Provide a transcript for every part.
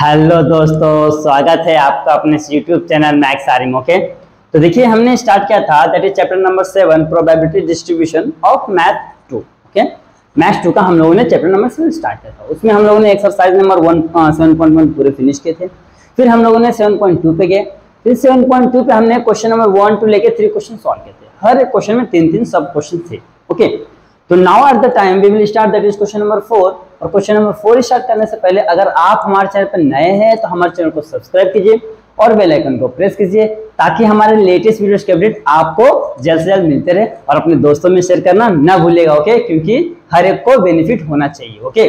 Hello दोस्तों, स्वागत है आपका अपने YouTube channel Max Aarim, okay? तो देखिए, हमने स्टार्ट किया था that is chapter number seven probability distribution of math two okay? Maths two का हम लोगों ने चैप्टर नंबर सेवन स्टार्ट किया था। उसमें हम लोगों ने exercise number one seven point one पूरे फिनिश किए थे। फिर हम लोगों ने सेवन पॉइंट टू पे गए। फिर सेवन पॉइंट टू पे हमने क्वेश्चन नंबर वन टू लेके थ्री क्वेश्चन सॉल्व किए थे। हर एक क्वेश्चन में तीन तीन सब क्वेश्चन थे, ओके? तो now at the time we will start that is question number four और क्वेश्चन नंबर फोर स्टार्ट करने से पहले अगर आप हमारे चैनल पर नए हैं तो हमारे चैनल को सब्सक्राइब कीजिए और बेल आइकन को प्रेस कीजिए ताकि हमारे लेटेस्ट वीडियोस के अपडेट आपको जल्द से जल्द मिलते रहे और अपने दोस्तों में शेयर करना ना भूलेगा ओके क्योंकि हर एक को बेनिफिट होना चाहिए ओके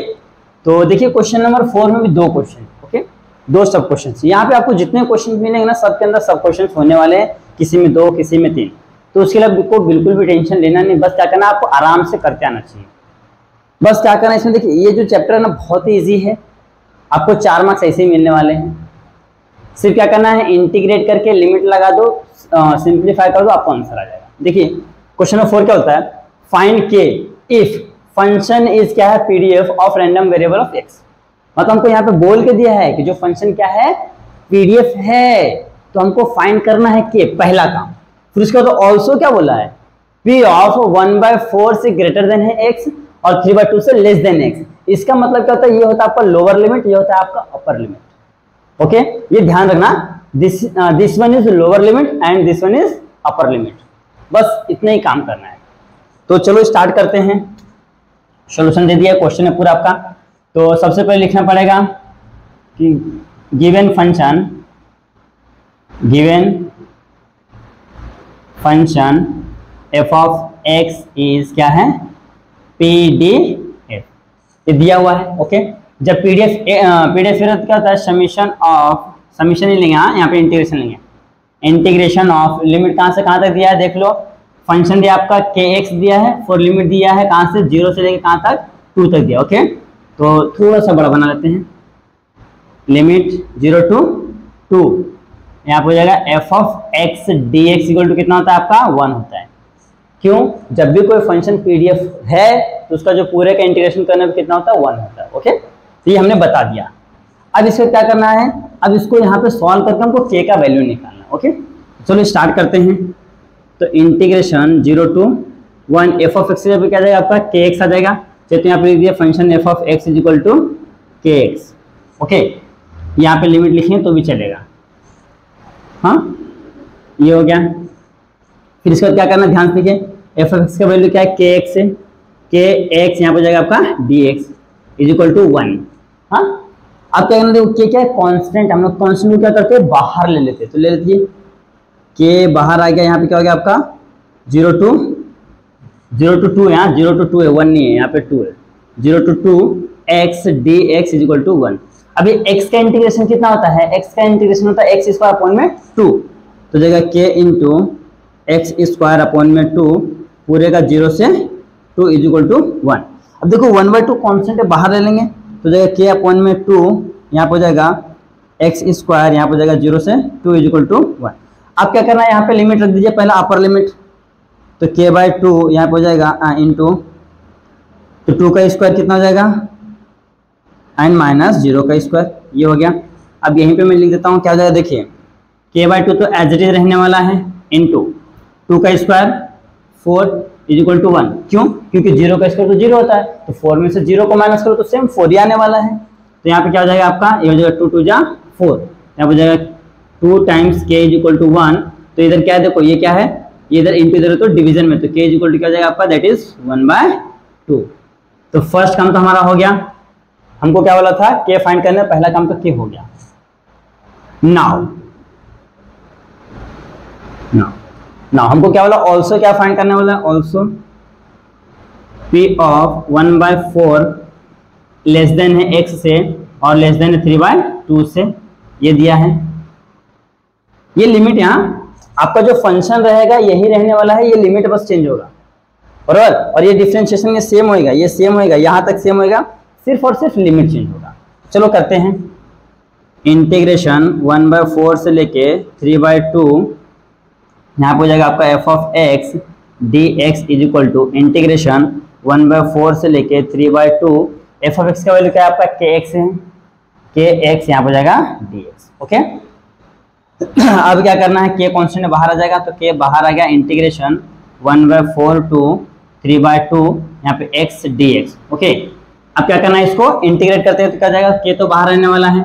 तो देखिए क्वेश्चन नंबर फोर में भी दो क्वेश्चन ओके दो सब क्वेश्चन यहाँ पे आपको जितने क्वेश्चन मिलेंगे ना, सबके अंदर सब क्वेश्चन होने वाले हैं, किसी में दो, किसी में तीन। तो उसके लिए आपको बिल्कुल भी टेंशन लेना नहीं, बस क्या करना, आपको आराम से करते आना चाहिए। बस क्या करना, इसमें देखिए, ये जो चैप्टर है ना, बहुत ही ईजी है। आपको चार मार्क्स ऐसे ही मिलने वाले हैं। सिर्फ़ क्या करना है इंटीग्रेट करके लिमिट लगा दो सिंप्लीफाई कर दो, आपको आंसर आ जाएगा। देखिए क्वेश्चन नंबर फोर क्या होता है? Find k if function is क्या है? PDF of random variable of X मतलब हमको यहाँ पे बोल के दिया है कि जो फ़ंक्शन क्या है? पीडीएफ है। तो हमको फाइंड करना है के पहला काम। फिर उसके बाद ऑल्सो क्या बोला है? P of one by four से ग्रेटर देन है एक्स और थ्री बाय टू से लेस देन एक्स इसका मतलब क्या होता है? ये होता है आपका लोअर लिमिट ये होता है आपका अपर लिमिट ओके ये ध्यान रखना. This this one is lower limit and this one is upper limit बस इतना ही काम करना है। तो चलो स्टार्ट करते हैं। सोल्यूशन दे दिया क्वेश्चन है पूरा आपका। तो सबसे पहले लिखना पड़ेगा कि given function given function F of X is क्या है? पी डी एफ़ ये दिया हुआ है ओके जब P D F P D F क्या होता है? समीशन ऑफ़ समीशन ही लेंगे हाँ यहाँ पे इंटीग्रेशन लेंगे। इंटीग्रेशन ऑफ़ लिमिट कहाँ से, कहाँ तक दिया है? देख लो। फ़ंक्शन दिया आपका के एक्स दिया है फॉर लिमिट दिया है, कहाँ से? ज़ीरो से लेके कहाँ तक? टू तक दिया ओके तो थोड़ा सा बड़ा बना लेते हैं। लिमिट ज़ीरो टू टू यहाँ पर हो जाएगा F of X D X equal to कितना होता है आपका? वन होता है। क्यों? जब भी कोई फ़ंक्शन पीडीएफ है तो उसका जो पूरे का इंटीग्रेशन करने में कितना होता है? वन होता है ओके तो ये हमने बता दिया। अब इसको क्या करना है? अब इसको यहाँ पे सॉल्व करके हमको के का वैल्यू निकालना है ओके चलो स्टार्ट करते हैं। तो integration zero to one F of X क्या जाएगा आपका? के एक्स आ जाएगा। चलिए तो यहाँ पे लिख दिया function F of X is equal to K X okay यहाँ पे लिमिट लिखिए तो भी चलेगा। हाँ? ये हो गया। फिर इसके बाद क्या करना ध्यान से देखिए। एफ़ एक्स का वैल्यू क्या है? के एक्स है के एक्स यहाँ पर जाएगा आपका D X is equal to one हाँ? अब क्या करना देखो के क्या है? कॉन्स्टेंट हम लोग कॉन्स्टेंट क्या करते हैं? बाहर ले लेते हैं। तो ले लीजिए। के बाहर आ गया। यहाँ पे क्या हो गया आपका? Zero to zero to two यहाँ। ज़ीरो टू टू है। वन नहीं है। यहाँ पे टू है। Zero to two X D X is equal to one अभी एक्स का इंटीग्रेशन कितना होता है? एक्स का इंटीग्रेशन होता है एक्स स्क्वायर अपॉन में टू तो जाएगा K into X square upon में टू पूरे का ज़ीरो से two is equal to one अब देखो वन बाई टू कॉन्स्टेंट बाहर ले लेंगे। तो जाएगा के अपॉन में टू यहाँ पर जाएगा एक्स स्क्वायर यहाँ पर जाएगा ज़ीरो से two is equal to one अब क्या करना है? यहाँ पे लिमिट रख दीजिए, पहला अपर लिमिट तो के बाई टू यहाँ पर हो जाएगा इंटू तो टू का स्क्वायर कितना हो जाएगा? एंड माइनस ज़ीरो का स्क्वायर ये हो गया। अब यहीं पे मैं लिख देता हूँ, क्या हो जाएगा, देखिए के बाई टू तो एज इट इज़ रहने वाला है इंटू टू टू का square four is equal to one क्यों? क्योंकि ज़ीरो का स्क्वायर तो ज़ीरो होता है तो फोर में से ज़ीरो को माइनस करो तो सेम फोर ही आने वाला है। तो यहाँ पे क्या हो जाएगा आपका, ये हो जाएगा टू टू जा फोर यहाँ पर जाएगा two times k is equal to one तो इधर क्या देखो, ये क्या है? ये इधर इंटू इधर तो डिवीज़न में तो के इज़ इक्वल टू क्या हो जाएगा आपका? That is one by two तो फ़र्स्ट काम तो हमारा हो गया। हमको क्या बोला था? के फाइंड करना, पहला काम तो के हो गया। नाउ नाउ नाउ हमको क्या बोला? ऑल्सो क्या फाइंड करने वाला है also P of one by four less than है एक्स से और लेस देन है थ्री बाय टू से। ये दिया है। ये लिमिट यहाँ, आपका जो फ़ंक्शन रहेगा, यही रहने वाला है, ये लिमिट बस चेंज होगा। बराबर? और ये डिफ्रेंशिएशन ये सेम होएगा, ये सेम होएगा, यहाँ तक सेम होएगा। सिर्फ़ और सिर्फ़ लिमिट चेंज होगा। चलो करते हैं। इंटीग्रेशन वन बाय फोर से लेके थ्री बाय टू यहाँ पे हो जाएगा आपका f of x d x is equal to integration one by four से लेके three by two f of x का वैल्यू क्या है आपका? के एक्स है। के एक्स यहाँ पर जाएगा डी एक्स ओके अब क्या करना है? के कॉन्स्टेंट बाहर आ जाएगा तो के बाहर आ गया integration one by four to three by two यहाँ पे एक्स डी एक्स ओके अब क्या करना है इसको? इंटीग्रेट करते हैं तो क्या जाएगा? के तो बाहर रहने वाला है।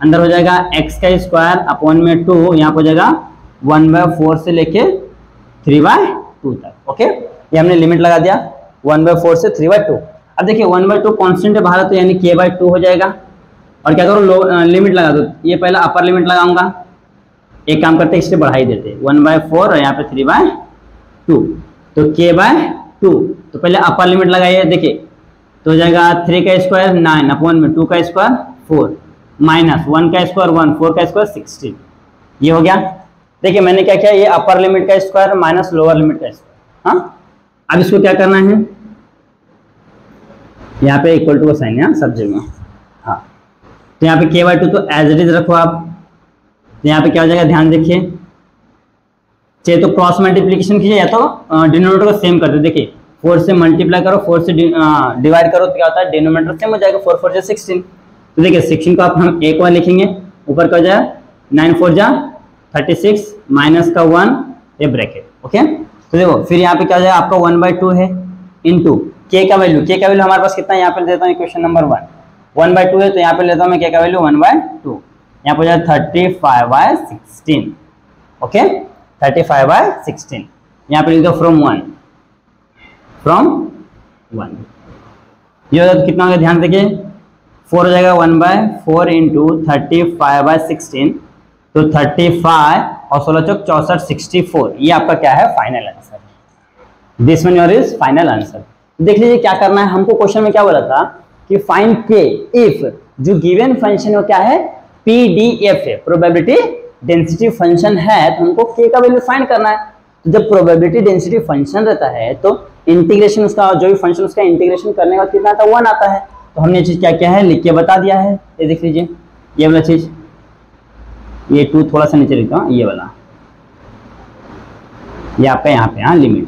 अंदर हो जाएगा एक्स का स्क्वायर अपॉन में टू यहाँ पर हो जाएगा वन बाय फोर से लेके थ्री बाय टू तक ओके ये हमने लिमिट लगा दिया। वन बाय फोर से थ्री बाय टू अब देखिए वन बाय टू कॉन्स्टेंट बाहर है तो यानी के बाय टू हो जाएगा। और क्या करो? लिमिट लगा दो। ये पहला अपर लिमिट लगाऊँगा। एक काम करते इससे बढ़ाई देते वन बाय फोर और यहाँ पे थ्री बाय टू तो के बाय टू तो पहले अपर लिमिट लगाइए। देखिए तो हो जाएगा थ्री का स्क्वायर नाइन अपॉन में टू का स्क्वायर फोर माइनस वन का स्क्वायर वन फोर का स्क्वायर सिक्सटीन ये हो गया? देखिए, मैंने क्या किया? ये अपर लिमिट का स्क्वायर माइनस लोअर लिमिट का स्क्वायर हाँ? अब इसको क्या करना है? यहाँ पे इक्वल टू का साइन है, सब जगह। हाँ। तो यहाँ पे के बाई टू तो एज इट इज़ रखो आप। तो यहाँ पे क्या हो जाएगा? ध्यान देखिए। चाहे तो क्रॉस मल्टीप्लीकेशन कीजिए या तो डिनोमीटर को सेम कर दो। देखिए फोर से मल्टीप्लाई करो, फोर से डिवाइड करो तो क्या होता है? डिनोमीटर सेम हो जाएगा फोर फोर जा सिक्सटीन तो देखिए सिक्सटीन को आप हम एक बार लिखेंगे। ऊपर क्या हो जाए नाइन फोर जा थर्टी सिक्स माइनस का वन ये ब्रैकेट ओके तो देखो, फिर यहाँ पे क्या हो जाए, आपका वन बाई टू है इन टू के का वैल्यू के का वैल्यू हमारे पास कितना है? यहाँ पे देता हूँ question number one one by two है तो यहाँ पे लेता हूँ मैं के का वैल्यू वन बाय टू यहाँ पे जाए thirty five by sixteen okay thirty five by sixteen यहाँ पे लिख फ्रॉम वन फ्रॉम वन ये कितना हो गया ध्यान देखिए। फोर हो जाएगा one by four into thirty five by sixteen तो थर्टी फाइव और सोलह चौक चौसठ सिक्सटी फोर ये आपका क्या है? Final answer this one your is final answer देख लीजिए क्या करना है। हमको क्वेश्चन में क्या बोला था कि फाइंड के इफ़ जो गिवन फ़ंक्शन वो क्या है? पीडीएफ है। प्रोबेबिलिटी डेंसिटी फ़ंक्शन है तो हमको के का वैल्यू फाइंड करना है। जब प्रोबेबिलिटी डेंसिटी फ़ंक्शन रहता है तो इंटीग्रेशन उसका जो भी फ़ंक्शन उसका इंटीग्रेशन करने का कितना आता है वन आता है। तो हमने चीज़ क्या क्या है? लिख के बता दिया है। ये देख लीजिए। ये वाला चीज़। ये टू थोड़ा सा नीचे लिखता हूँ। ये वाला। ये आपका यहाँ पे हाँ लिमिट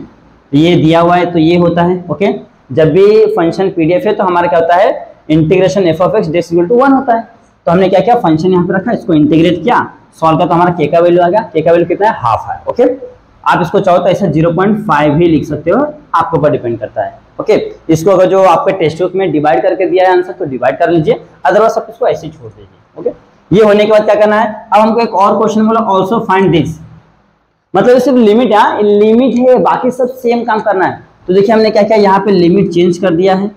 तो ये दिया हुआ है तो ये होता है। ओके जब भी फ़ंक्शन पीडीएफ है तो हमारा क्या होता है? Integration f of x d x to one होता है। तो हमने क्या किया? फ़ंक्शन यहाँ पे रखा, इसको इंटीग्रेट किया। सॉल्व का तो हमारा के का वैल्यू आ गया। के का वैल्यू कितना है? हाफ़ है। ओके आप इसको चाहो तो ऐसा ज़ीरो पॉइंट फाइव भी लिख सकते हो, आपके ऊपर डिपेंड करता है। ओके इसको अगर जो आपके टेक्स्ट बुक में डिवाइड करके दिया है आंसर तो डिवाइड कर लीजिए। अदरवाइज़ आप इसको ऐसे छोड़ दीजिए। ओके ये होने के बाद क्या करना है? अब हमको एक और क्वेश्चन बोला ऑल्सो फाइंड दिस मतलब सिर्फ़ लिमिट है लिमिट है, बाकी सब सेम काम करना है। तो देखिए हमने क्या किया यहाँ पे लिमिट चेंज कर दिया है।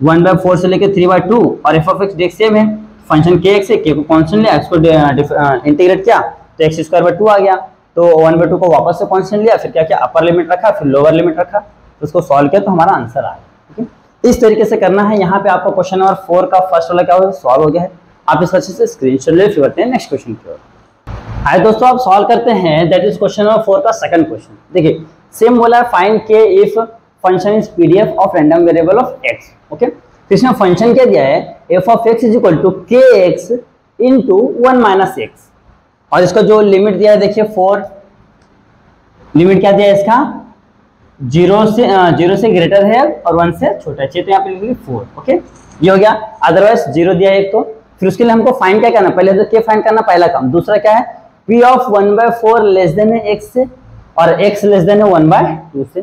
वन बाय फोर से लेकर थ्री बाय टू और f of x d x same है। फ़ंक्शन के एक्स है के को कॉन्स्टेंट लिया इंटीग्रेट किया तो एक्स स्क्वायर बाय टू आ गया। तो वन बाय टू को वापस से कॉन्स्टेंट लिया, फिर क्या किया अपर लिमिट रखा, फिर लोअर लिमिट रखा तो उसको सॉल्व किया तो हमारा आंसर आया, ठीक है? इस तरीके से करना है, यहाँ पे आपका क्वेश्चन नंबर फोर का फ़र्स्ट वाला क्या हो सॉल्व हो गया है। आप इस अच्छे से स्क्रीन शॉट ले, फिर करते हैं नेक्स्ट क्वेश्चन की ओर। हाय दोस्तों आप सॉल्व करते हैं that is question number four का सेकंड क्वेश्चन देखिए सेम बोला है find k if function is PDF of random variable of x okay तो इसमें फ़ंक्शन क्या दिया है? F of x is equal to k x into one minus x और इसका जो लिमिट दिया है, देखिए फोर लिमिट क्या दिया है इसका? ज़ीरो से ज़ीरो से ग्रेटर है और वन से छोटा है। तो यहाँ पे लिख फोर ओके ये हो गया। अदरवाइज़ ज़ीरो दिया है एक तो। फिर उसके लिए हमको फाइंड क्या करना पहले तो के फाइंड करना पहला काम। दूसरा क्या है? P of one by four less than है एक्स से और एक्स लेस देन है वन बाय टू से।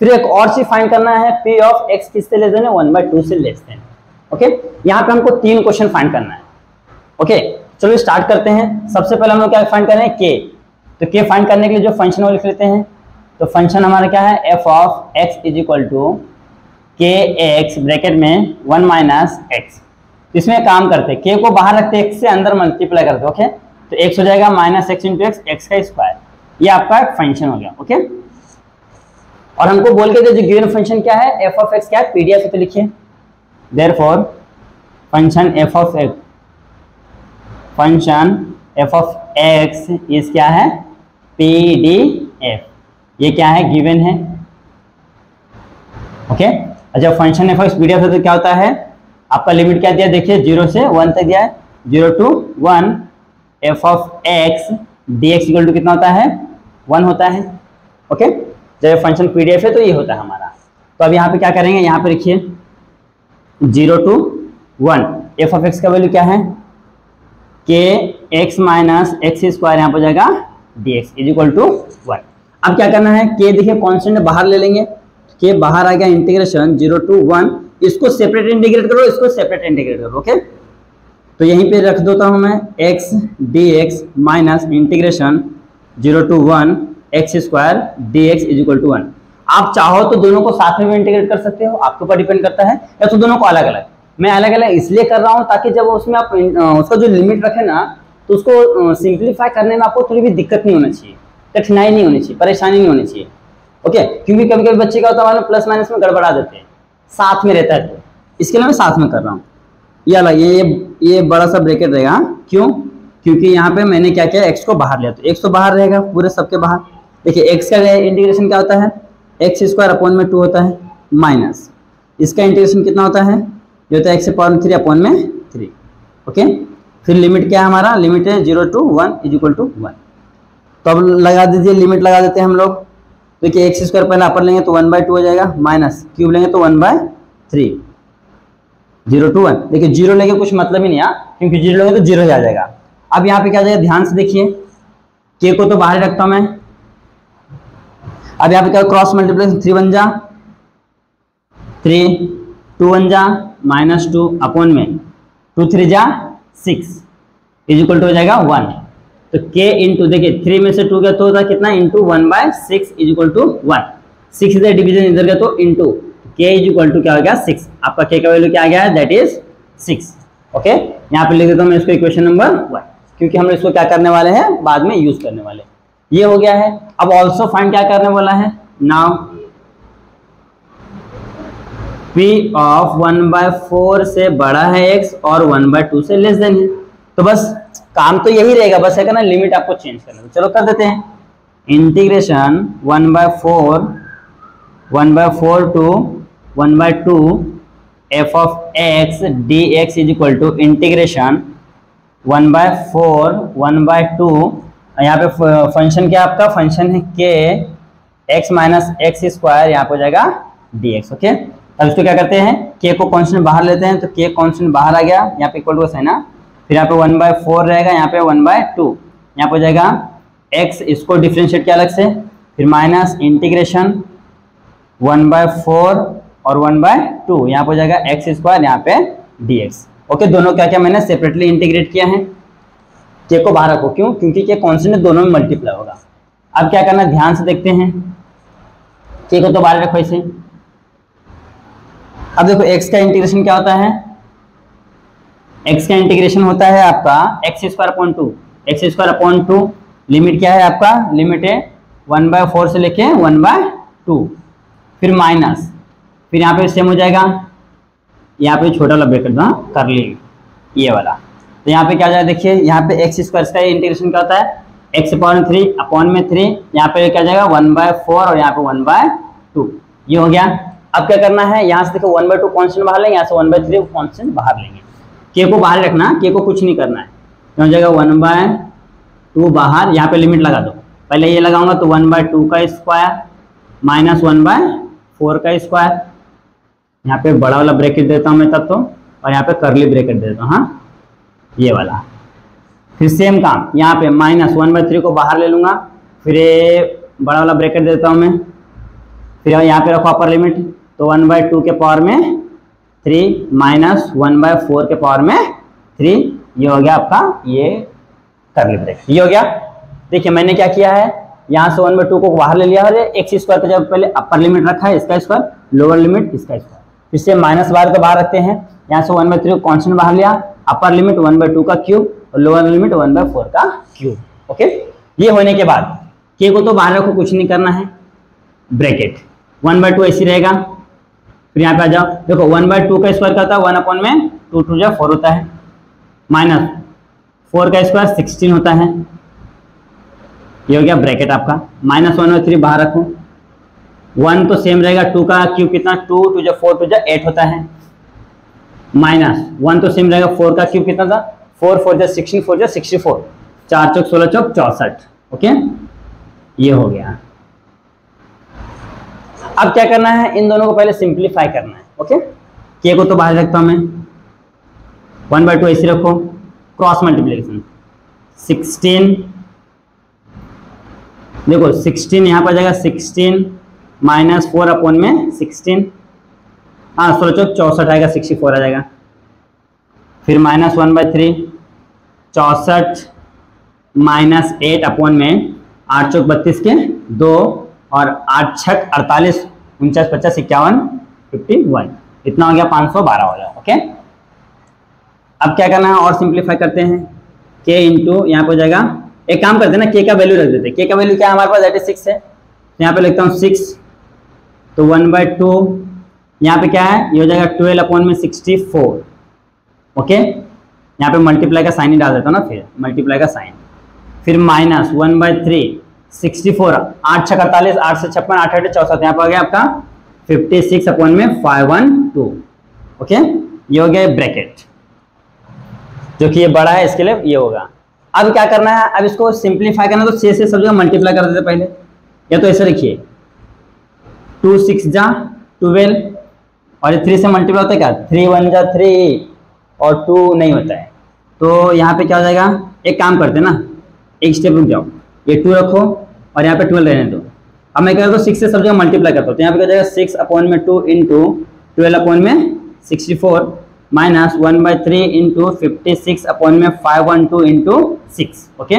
फिर एक और चीज़ फाइन करना है। पी ऑफ़ एक्स किससे लेस देन है वन बाय टू से लेस देन ओके यहाँ पे हमको तीन क्वेश्चन फाइंड करना है। ओके चलो स्टार्ट करते हैं। सबसे पहले हम लोग क्या फाइंड कर के तो के फाइंड करने के लिए जो फ़ंक्शन वो लिख लेते हैं। तो फ़ंक्शन हमारा क्या है? F of x is equal to k x bracket में वन माइनस एक्स इसमें काम करते के को बाहर रखते एक्स से अंदर मल्टीप्लाई करते ओके तो एक्स हो जाएगा minus x into x x का स्क्वायर ये आपका फ़ंक्शन हो गया ओके और हमको बोल के जो गिवन फ़ंक्शन क्या है? एफ़ ऑफ़ एक्स क्या है? पीडीएफ तो लिखिए। Therefore function f of x function f of x is क्या है? पी डी एफ़ ये क्या है? गिवन है। ओके? अच्छा फ़ंक्शन एफ़ ऑफ़ पीडीएफ है तो क्या होता है? आपका लिमिट क्या दिया? देखिए, ज़ीरो से वन तक दिया है। Zero to one f of x d x equal to कितना होता है? वन होता है। ओके? जब फ़ंक्शन पीडीएफ है तो ये होता है हमारा। तो अब यहाँ पे क्या करेंगे? यहाँ पे लिखिए। Zero to one. F of x का वैल्यू क्या है? के एक्स माइनस एक्स स्क्वायर यहाँ पर जाएगा d x is equal to one अब क्या करना है? के देखिए कॉन्स्टेंट बाहर ले लेंगे। के बाहर आ गया इंटीग्रेशन ज़ीरो टू वन इसको सेपरेट इंटीग्रेट करो, इसको सेपरेट इंटीग्रेट करो ओके तो यहीं पे रख देता हूँ मैं x d x minus integration zero to one x square d x is equal to one आप चाहो तो दोनों को साथ में भी इंटीग्रेट कर सकते हो, आपके ऊपर डिपेंड करता है, या तो दोनों को अलग अलग मैं अलग अलग इसलिए कर रहा हूँ ताकि जब उसमें आप उसका जो लिमिट रखे ना तो उसको सिंप्लीफाई करने में आपको थोड़ी भी दिक्कत नहीं होना चाहिए। कठिनाई नहीं होनी चाहिए, परेशानी नहीं होनी चाहिए। ओके क्योंकि कभी कभी बच्चे का होता है प्लस माइनस में गड़बड़ा देते हैं। साथ में रहता है तो। इसके लिए मैं साथ में कर रहा हूँ। ये अलग ये ये बड़ा सा ब्रेकेट रहेगा। क्यों? क्योंकि यहाँ पे मैंने क्या किया एक्स को बाहर लिया। तो एक्स तो बाहर रहेगा, पूरे सबके बाहर। देखिए एक्स का इंटीग्रेशन क्या होता है? एक्स स्क्वायर अपॉन में टू होता है माइनस इसका इंटीग्रेशन कितना होता है? ये होता है एक्स अपॉन थ्री अपॉन में थ्री ओके फिर लिमिट क्या है हमारा? लिमिट है zero to one is equal to one तो अब लगा दीजिए लिमिट लगा देते हैं हम लोग। देखिए एक्स स्क्वायर पहले अपर लेंगे तो वन बाय टू हो जाएगा। माइनस क्यूब लेंगे तो one by three zero to one देखिए ज़ीरो लेके कुछ मतलब ही नहीं आ क्योंकि ज़ीरो लेंगे तो ज़ीरो ही आ जाएगा। अब यहाँ पे क्या जाएगा? ध्यान से देखिए। के को तो बाहर रखता हूँ मैं। अब यहाँ पे क्या क्रॉस मल्टीप्लिकेशन थ्री वन जा। थ्री टू वन जा माइनस टू अपॉन में, टू थ्री जा सिक्स, इज़ इक्वल टू हो जाएगा वन। तो के इंटू देखिए थ्री में से टू गया तो होता कितना? Into one by six is equal to one six इधर डिविजन इधर गया तो इंटू के इज़ इक्वल टू क्या हो गया? सिक्स आपका के का वैल्यू क्या आ गया? है दैट इज़ सिक्स ओके यहाँ पे लिख देता हूँ मैं इसको इक्वेशन नंबर वन क्योंकि हम इसको क्या करने वाले हैं? बाद में यूज़ करने वाले ये हो गया है। अब ऑल्सो फाइंड क्या करने वाला है? Now p of one by four से बड़ा है x और वन बाय टू से लेस देन है। तो बस काम तो यही रहेगा, बस है ना लिमिट आपको चेंज करना चलो कर देते हैं। Integration one by four one by four to one by two f of x d x is equal to integration one by four one by two यहाँ पे फ़ंक्शन क्या आपका? फ़ंक्शन है के एक्स माइनस एक्स स्क्वायर यहाँ पे हो जाएगा डी एक्स ओके अब इसको क्या करते हैं? के को कॉन्स्टेंट बाहर लेते हैं? तो के कॉन्स्टेंट बाहर आ गया? यहाँ पे इक्वल टू है ना? फिर यहाँ पे वन बाय फोर रहेगा, यहाँ पे वन बाय टू यहाँ पे हो जाएगा एक्स इसको डिफ्रेंशिएट किया अलग से. फिर minus integration one by four और वन बाय टू यहाँ पे हो जाएगा एक्स स्क्वायर यहाँ पे डी एक्स ओके दोनों क्या क्या मैंने सेपरेटली इंटीग्रेट किया है? के को बाहर रखो क्यों? क्योंकि के कॉन्स्टेंट दोनों में मल्टीप्लाई होगा. अब क्या करना ध्यान से देखते हैं. के को तो बाहर रखो इसे. अब देखो एक्स का इंटीग्रेशन क्या होता है? एक्स का इंटीग्रेशन होता है आपका x square upon two x square upon two limit क्या है आपका? लिमिट है वन बाय फोर से लेके वन बाय टू फिर माइनस फिर यहाँ पे सेम हो जाएगा। यहाँ पे छोटा वाला ब्रैकेट ना कर ली। ये वाला। तो यहाँ पे क्या जाए देखिए, यहाँ पे एक्स स्क्वायर का इंटीग्रेशन क्या होता है? एक्स अपॉन थ्री अपॉन में थ्री यहाँ पे क्या जाएगा? वन बाय फोर और यहाँ पे वन बाय टू ये हो गया। अब क्या करना है? यहाँ से देखो वन बाय टू कॉन्स्टेंट बाहर लेंगे, यहाँ से वन बाय थ्री कॉन्स्टेंट बाहर लेंगे। के को बाहर रखना के को कुछ नहीं करना है। तो हो जाएगा? वन बाय टू बाहर, यहाँ पे लिमिट लगा दो। पहले ये लगाऊँगा तो वन बाय टू का square minus one by four का स्क्वायर यहाँ पे बड़ा वाला ब्रैकेट देता हूँ मैं तब तो और यहाँ पे करली ब्रैकेट देता हूँ हाँ। ये वाला। फिर सेम काम, यहाँ पे माइनस वन बाई थ्री को बाहर ले लूँगा। फिर ये बड़ा वाला ब्रैकेट देता हूँ मैं। फिर यहाँ पे रखो अपर लिमिट तो वन बाई टू के पावर में three minus one by four के पावर में थ्री, ये हो गया आपका ये करली ब्रैकेट ये हो गया। देखिए, मैंने क्या किया है? यहाँ से वन बाई टू को बाहर ले लिया और एक्स स्क्वायर का जब पहले अपर लिमिट रखा है, इसका स्क्वायर लोअर लिमिट इसका स्क्वायर इससे माइनस बार को बाहर रखते हैं। यहाँ से वन बाई थ्री को कॉन्स्टेंट बाहर लिया। Upper limit one by two का क्यूब और lower limit one by four का क्यूब ओके ये होने के बाद के को तो बाहर रखो, कुछ नहीं करना है। ब्रैकेट वन बाय टू ऐसी रहेगा। फिर यहाँ पे आ जाओ। देखो वन बाय टू का स्क्वायर क्या होता है? वन अपॉन में टू टू जो फोर होता है। माइनस फोर का स्क्वायर सिक्सटीन होता है। ये हो गया ब्रैकेट आपका। माइनस वन बाई थ्री बाहर रखो। वन तो सेम रहेगा। टू का क्यूब कितना? टू टू जो फोर टू जो एट होता है। माइनस वन तो सेम रहेगा। फोर का क्यूब कितना था? फोर फोर जो सिक्सटीन फोर जो सिक्सटी फोर चार चौक सोलह चौक चौसठ। ओके ये हो गया। अब क्या करना है? इन दोनों को पहले सिंप्लीफाई करना है ओके के को तो बाहर रखता हूँ मैं। वन बाय टू ऐसे रखो। क्रॉस मल्टीप्लीकेशन सिक्सटीन देखो सिक्सटीन यहाँ पर जाएगा। सिक्सटीन माइनस फोर अपॉन में सिक्सटीन हाँ चौक चौसठ आएगा सिक्सटी फोर आ जाएगा। फिर माइनस वन बाई थ्री चौसठ माइनस एट अपॉन में आठ चौक बत्तीस के दो और आठ छक अड़तालीस उनचास, पचास, इक्यावन, फिफ्टी, वन। इतना हो गया पाँच सौ बारह हो गया ओके अब क्या करना है? और सिंप्लीफाई करते हैं। के इंटू यहाँ पर जाएगा। एक काम करते हैं ना के का वैल्यू रख देते हैं। के का वैल्यू क्या हमारे पास? एटी सिक्स है। तो यहाँ पे लिखता हूँ सिक्स तो वन बाई टू यहाँ पे क्या है? ये हो जाएगा ट्वेल्व अपॉन में सिक्सटी फोर ओके यहाँ पे मल्टीप्लाई का साइन ही डाल देता हूँ ना, फिर मल्टीप्लाई का साइन फिर minus one by three sixty four, आठ छः अड़तालीस, आठ से छप्पन, आठ आठ चौसठ, यहाँ पर आ गया आपका फिफ्टी सिक्स अपॉइंट में फाइव वन टू ओके ये हो गया ब्रैकेट जो कि ये बड़ा है, इसके लिए ये होगा। अब क्या करना है? अब इसको सिंप्लीफाई करना तो छः से सब जगह मल्टीप्लाई कर देते पहले। या तो ऐसे लिखिए टू सिक्स जा ट्वेल्व और ये थ्री से मल्टीप्लाई होता है क्या? थ्री वन जा थ्री और टू नहीं होता है। तो यहाँ पे क्या हो जाएगा? एक काम करते ना, एक स्टेप रुक जाओ। ये टू रखो और यहाँ पे ट्वेल्व रहने दो। अब मैं क्या करता हूँ सिक्स से सब जगह मल्टीप्लाई करता हूँ। तो यहाँ पे क्या जाएगा? सिक्स अपॉन में टू इंटू ट्वेल्व अपॉन में sixty four minus one by three into fifty six upon में five one two into six okay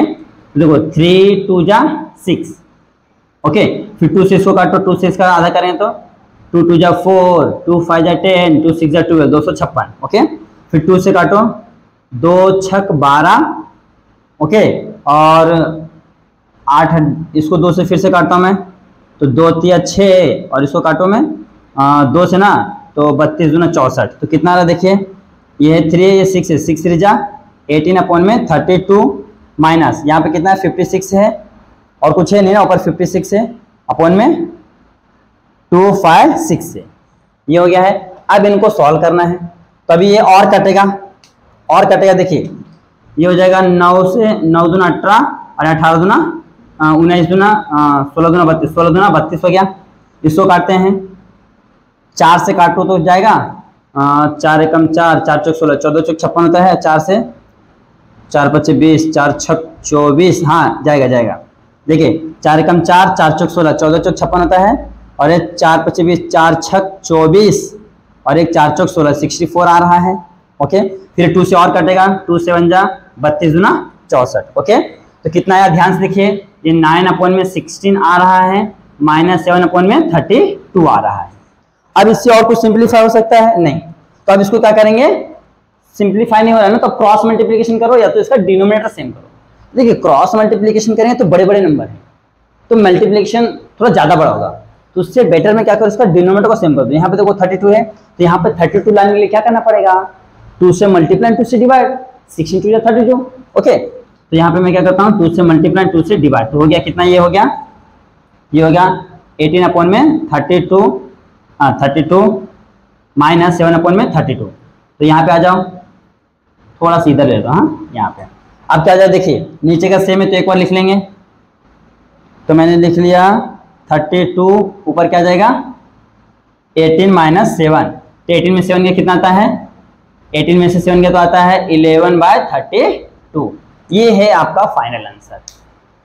देखो थ्री टू जा सिक्स ओके फिर टू सिक्स को काटो टू सिक्स का आधा करें तो टू टू जा फोर टू फाइव जा टेन टू सिक्स जा ट्वेल्व दो सौ छप्पन ओके फिर टू से काटो, दो छक बारह ओके और आठ इसको दो से फिर से काटता हूँ मैं। तो दो तिया छः और इसको काटो मैं। आ, दो से ना तो बत्तीस दूना चौंसठ। तो कितना आ रहा देखिए? ये है थ्री है ये सिक्स है। सिक्स थ्री जा एटीन अपॉन में थर्टी टू माइनस यहाँ पे कितना है? फिफ्टी सिक्स है। और कुछ है नहीं ना ऊपर फिफ्टी सिक्स है। अपॉन में टू फाइव सिक्स है। ये हो गया है। अब इनको सॉल्व करना है। तो अभी ये और कटेगा। और कटेगा देखिए। ये हो जाएगा नौ से नौ दुना अठारह और अठारह दुना उन्नीस दुना सोलह दुना बत्तीस सोलह दुना बत्तीस हो गया। इसको काटते हैं। चार से काटो तो जाएगा। आ, चार एकम चार चार चौक सोलह चौदह चौक छप्पन होता है चार से। चार पच्चे बीस चार छक चौबीस हाँ जाएगा जाएगा। देखिए चार एकम चार चार चौक सोलह चौदह चौक छप्पन होता है और एक चार पच्चे बीस चार छक चौबीस और एक चार चौक सोलह सिक्सटी फोर आ रहा है। ओके? फिर टू से और कटेगा टू सेवन जा बत्तीस दुना चौसठ। ओके? तो कितना आया? ध्यान से देखिए, ये नाइन अपॉन में सिक्सटीन आ रहा है माइनस सेवन अपॉन में थर्टी टू आ रहा है। अब इससे और कुछ सिंप्लीफाई हो सकता है? नहीं। तो अब इसको क्या करेंगे? सिंप्लीफाई नहीं हो रहा है ना तो क्रॉस मल्टीप्लीकेशन करो या तो इसका डिनोमिनेटर सेम करो। देखिए क्रॉस मल्टीप्लीकेशन करेंगे तो बड़े बड़े नंबर है। तो मल्टीप्लीकेशन थोड़ा ज़्यादा बड़ा होगा। तो उससे बेटर में क्या करो, इसका डिनोमिनेटर को सेम कर दो। यहाँ पे देखो थर्टी टू है तो यहाँ पे थर्टी टू लाने के लिए क्या करना पड़ेगा? टू से मल्टीप्लाई टू से डिवाइड सिक्सटीन टू या थर्टी टू ओके तो यहाँ पे मैं क्या करता हूँ टू से मल्टीप्लाई टू से डिवाइड तो हो गया कितना? ये हो गया, ये हो गया एटीन अपॉन में thirty two thirty two minus seven upon में थर्टी टू तो यहाँ पे आ जाओ, थोड़ा सा इधर ले लो हाँ यहाँ पे. अब क्या जाए, देखिए, नीचे का सेम है तो एक बार लिख लेंगे. तो मैंने लिख लिया थर्टी टू ऊपर क्या जाएगा? एटीन माइनस सेवन तो एटीन में सेवन का कितना आता है? एटीन में से सेवन का तो आता है इलेवन बाय थर्टी टू ये है आपका फाइनल आंसर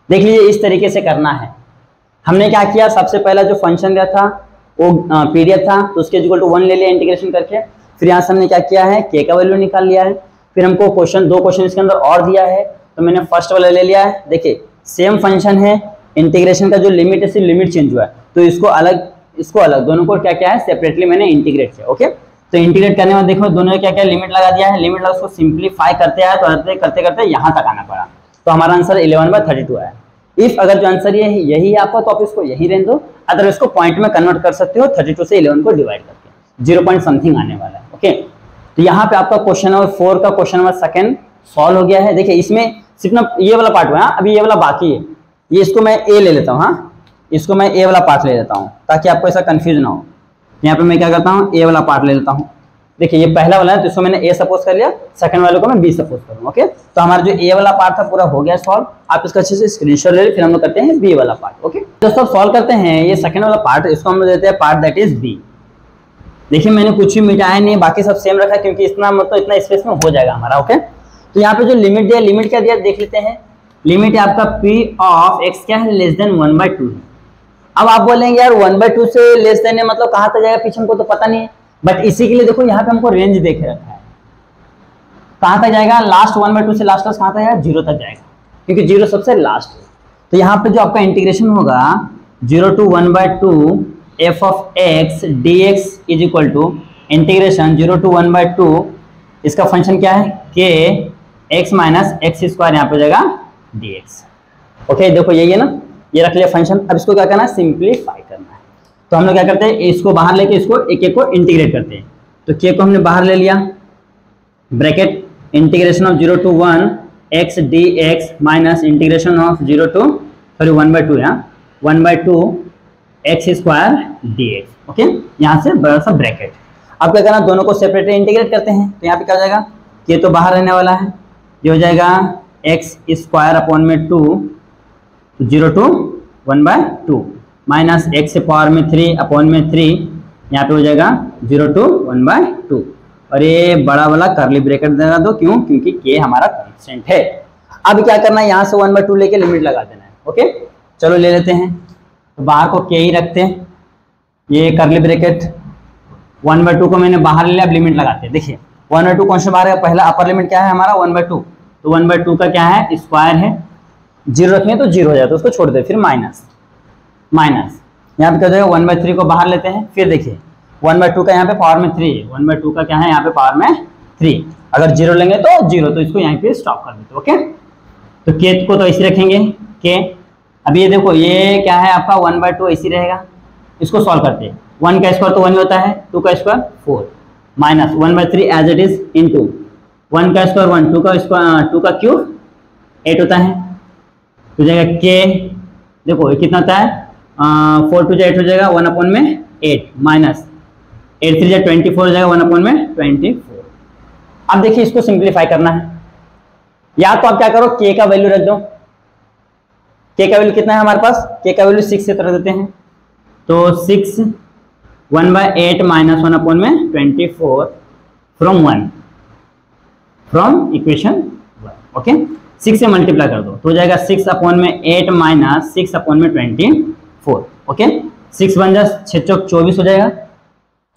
देख लीजिए, इस तरीके से करना है। हमने क्या किया? सबसे पहला जो फ़ंक्शन दिया था, वो पीरियड था तो उसके इक्वल टू वन ले लिया इंटीग्रेशन करके। फिर यहाँ से हमने क्या किया है? के का वैल्यू निकाल लिया है। फिर हमको क्वेश्चन दो क्वेश्चन इसके अंदर और दिया है। तो मैंने फ़र्स्ट वाला ले लिया है। देखिए सेम फ़ंक्शन है इंटीग्रेशन का जो लिमिट है, सिर्फ़ लिमिट चेंज हुआ है। तो इसको अलग इसको अलग, दोनों को क्या क्या है? सेपरेटली मैंने इंटीग्रेट किया ओके तो इंटीग्रेट करने में देखो दोनों क्या क्या लिमिट लगा दिया है। लिमिट लगा, उसको सिंप्लीफाई करते आए तो करते करते करते यहाँ तक आना पड़ा। तो हमारा answer eleven by thirty two आया इफ़ अगर जो आंसर ये यही है आपका तो आप इसको यही रहने दो। अगर इसको पॉइंट में कन्वर्ट कर सकते हो थर्टी से इलेवन को डिवाइड करके। ज़ीरो पॉइंट समथिंग आने वाला है ओके तो यहाँ पे आपका क्वेश्चन नंबर फोर का क्वेश्चन नंबर सेकंड सॉल्व हो गया है। देखिए, इसमें सिर्फ़ ना ये वाला पार्ट हुआ अभी ये वाला बाकी है। ये इसको मैं ए ले लेता हूँ हाँ? इसको मैं ए वाला पार्ट ले लेता हूँ, ताकि आपको ऐसा कंफ्यूज ना हो। यहाँ पे मैं क्या करता हूँ? ए वाला पार्ट ले लेता हूँ। देखिए, ये पहला वाला है तो इसको मैंने ए सपोज़ कर लिया सेकंड वाले को मैं बी सपोज़ करूँ ओके तो हमारा जो ए वाला पार्ट था, पूरा हो गया सॉल्व आप इसका अच्छे से स्क्रीनशॉट ले फिर हम लोग करते हैं बी वाला पार्ट ओके दोस्तों सॉल्व करते हैं। ये सेकंड वाला पार्ट इसको हम देते हैं पार्ट दैट इज़ बी देखिए, मैंने कुछ भी मिटाया नहीं, बाकी सब सेम रखा, क्योंकि इतना मतलब इतना स्पेस में हो जाएगा हमारा ओके तो यहाँ पे जो लिमिट दिया लिमिट क्या दिया, देख लेते हैं। लिमिट आपका पी ऑफ़ एक्स क्या है? Less than one by two अब आप बोलेंगे, यार वन बाई टू से लेस देन मतलब कहाँ तक जाएगा? पीछे हमको तो पता नहीं है. बट इसी के लिए देखो, यहाँ पे हमको रेंज देख रखा है। कहाँ तक जाएगा? लास्ट वन बाई टू से लास्ट कहाँ तक जाएगा? ज़ीरो तक जाएगा। क्योंकि ज़ीरो सबसे लास्ट है। तो यहाँ पे जो आपका इंटीग्रेशन होगा zero to one by two f of x d x is equal to integration zero to one by two इसका फ़ंक्शन क्या है? के एक्स माइनस एक्स स्क्वायर यहाँ पे हो जाएगा डी एक्स ओके देखो यही है ना? ये रख लिया फ़ंक्शन अब इसको क्या करना है? सिंप्लीफाई करना है। तो हम लोग क्या करते हैं? इसको बाहर लेके इसको एक एक को इंटीग्रेट करते हैं। तो के को हमने बाहर ले लिया। Bracket integration of zero to one x d x minus integration of zero to sorry one by two यहाँ one by two x square d x okay यहाँ से बड़ा सा ब्रैकेट अब क्या करना? दोनों को सेपरेटली इंटीग्रेट करते हैं। तो यहाँ पे क्या हो जाएगा? ये तो बाहर रहने वाला है। ये हो जाएगा एक्स स्क्वायर अपॉन में two zero to, one by two. Minus x power में थ्री, अपॉन में थ्री, यहाँ पे हो जाएगा zero to, one by two. और ये बड़ा वाला करली ब्रेकेट देना दो, क्यों? क्योंकि के हमारा कॉन्स्टेंट है। अब क्या करना है? यहाँ से वन बाय टू लेके लिमिट लगा देना है ओके चलो ले लेते हैं। तो बाहर को के ही रखते हैं। ये करली ब्रेकेट वन बाय टू को मैंने बाहर ले लिया, अब लिमिट लगाते हैं। देखिए, वन बाय टू कौन से बाहर है? पहला अपर लिमिट क्या है हमारा? One by two. तो वन बाय टू का क्या है? स्क्वायर है। ज़ीरो रखेंगे तो ज़ीरो हो जाए तो उसको छोड़ दे, फिर माइनस माइनस यहाँ पे क्या जाएगा वन बाय थ्री को बाहर लेते हैं, फिर देखिए वन बाय टू का यहाँ पे पावर में थ्री वन बाय टू का क्या है, यहाँ पे पावर में थ्री अगर ज़ीरो लेंगे तो ज़ीरो तो इसको यहाँ पे स्टॉप कर देते ओके तो के को तो ऐसे रखेंगे के अब ये देखो, ये क्या है आपका वन बाय टू ऐसी रहेगा। इसको सॉल्व करते हैं। वन का स्क्वायर तो वन ही होता है टू का square four minus one by three as it is in two one का स्क्वायर वन टू का स्क्वायर टू का क्यूब एट होता है। तो जाएगा के देखो कितना होता है फोर टू जो एट हो जाएगा वन अपॉन में एट माइनस एट थ्री जो ट्वेंटी फोर हो जाएगा वन अपॉन में ट्वेंटी फोर अब देखिए इसको सिंप्लीफाई करना है। या तो आप क्या करो के का वैल्यू रख दो। के का वैल्यू कितना है हमारे पास? के का वैल्यू सिक्स से तरह देते हैं। तो six one by eight minus one upon में twenty four from one from equation one okay six से मल्टीप्लाई कर दो तो हो जाएगा सिक्स अपॉन में एट माइनस सिक्स अपॉन में twenty four okay six one जा छः चौक चौबीस हो जाएगा।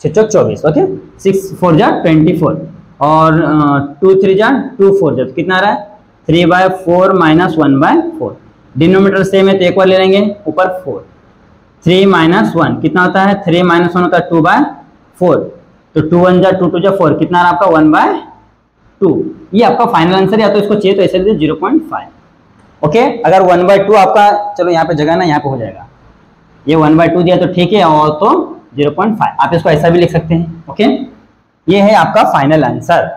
छः चौक चौबीस ओके सिक्स फोर जा ट्वेंटी फोर, और टू थ्री जा टू फोर जा तो कितना आ रहा है? Three by four minus one by four. Denominator same है तो एक बार ले लेंगे, ऊपर फोर। थ्री माइनस वन, कितना होता है? थ्री माइनस वन होता है टू बाय फोर। तो टू वन जा टू टू जा फोर, कितना आ रहा है आपका? One by two. ये आपका फाइनल आंसर या तो इसको चाहिए तो ऐसे दे ज़ीरो पॉइंट फाइव। ओके अगर वन बाय टू आपका, चलो यहाँ पे जगह ना, यहाँ पे हो जाएगा। ये वन बाय टू दिया तो ठीक है, और तो ज़ीरो पॉइंट फाइव। आप इसको ऐसा भी लिख सकते हैं ओके ये है आपका फाइनल आंसर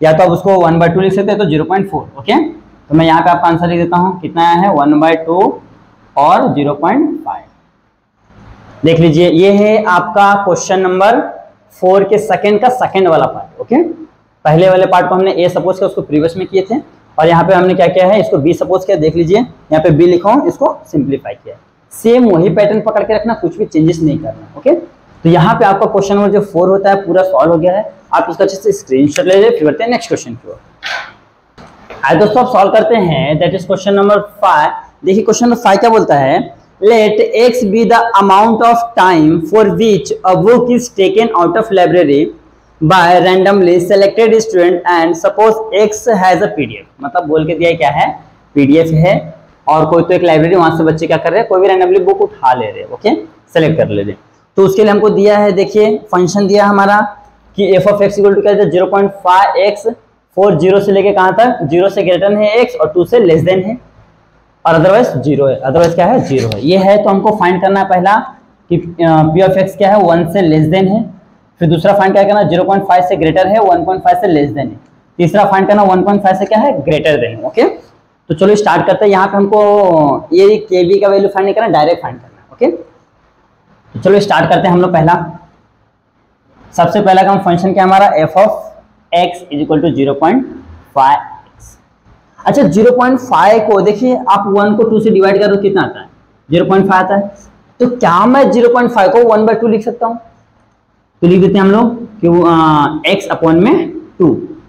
या तो आप उसको वन बाय टू लिख सकते हैं तो ज़ीरो पॉइंट फोर ओके तो मैं यहाँ पे आपका आंसर लिख देता हूँ। कितना आया है? वन बाय टू और ज़ीरो पॉइंट फाइव। देख लीजिए, ये है आपका क्वेश्चन नंबर फोर के सेकंड का सेकंड वाला पार्ट ओके पहले वाले पार्ट को हमने ए सपोज़ किया, उसको प्रीवियस में किए थे। और यहाँ पे हमने क्या किया है, इसको बी सपोज़ किया, देख लीजिए। यहाँ पे बी लिखा हूँ, इसको सिंप्लीफाई किया। सेम वही पैटर्न पकड़ के रखना, कुछ भी चेंजेस नहीं करना ओके तो यहाँ पे आपका क्वेश्चन नंबर जो फोर होता है, पूरा सॉल्व हो गया है। आप इसका अच्छे से स्क्रीन शॉट ले फिर बढ़ते हैं नेक्स्ट क्वेश्चन की ओर। आइए दोस्तों आप सॉल्व करते हैं। That is question number five देखिए क्वेश्चन नंबर फाइव क्या बोलता है? Let x be the amount of time for which a book is taken out of library by randomly selected student and suppose x has a pdf. मतलब बोल के दिया क्या है? पीडीएफ है और कोई तो एक लाइब्रेरी वहाँ से बच्चे क्या कर रहे हैं? कोई भी रैंडमली बुक उठा ले रहे हैं ओके सेलेक्ट कर ले रहे तो उसके लिए हमको दिया है, देखिए फ़ंक्शन दिया हमारा कि f of x equal to क्या zero point five x for zero से लेके कहाँ तक? ज़ीरो से ग्रेटर है एक्स और टू से लेस देन है। और अदरवाइज़ ज़ीरो है। अदरवाइज़ क्या है? ज़ीरो है। ये है तो हमको फाइंड करना है पहला कि पी ऑफ़ एक्स क्या है? वन से लेस देन है। फिर दूसरा फाइंड क्या करना? ज़ीरो पॉइंट फाइव से ग्रेटर है वन पॉइंट फाइव से लेस देन है। तीसरा फाइंड करना वन पॉइंट फाइव से क्या है? ग्रेटर देन ओके तो चलो स्टार्ट करते हैं। यहाँ पे हमको ये के का वैल्यू फाइंड नहीं करना डायरेक्ट फाइंड करना ओके तो चलो स्टार्ट करते हैं हम लोग पहला। सबसे पहला काम फ़ंक्शन क्या हमारा? F of x is equal to zero point five x अच्छा 0.5 को देखिए, आप वन को टू से डिवाइड करो कितना आता है? 0.5 आता है। तो क्या मैं 0.5 को वन बाई टू लिख सकता हूँ? तो लिख देते हैं हम लोग कि एक्स अपॉन में टू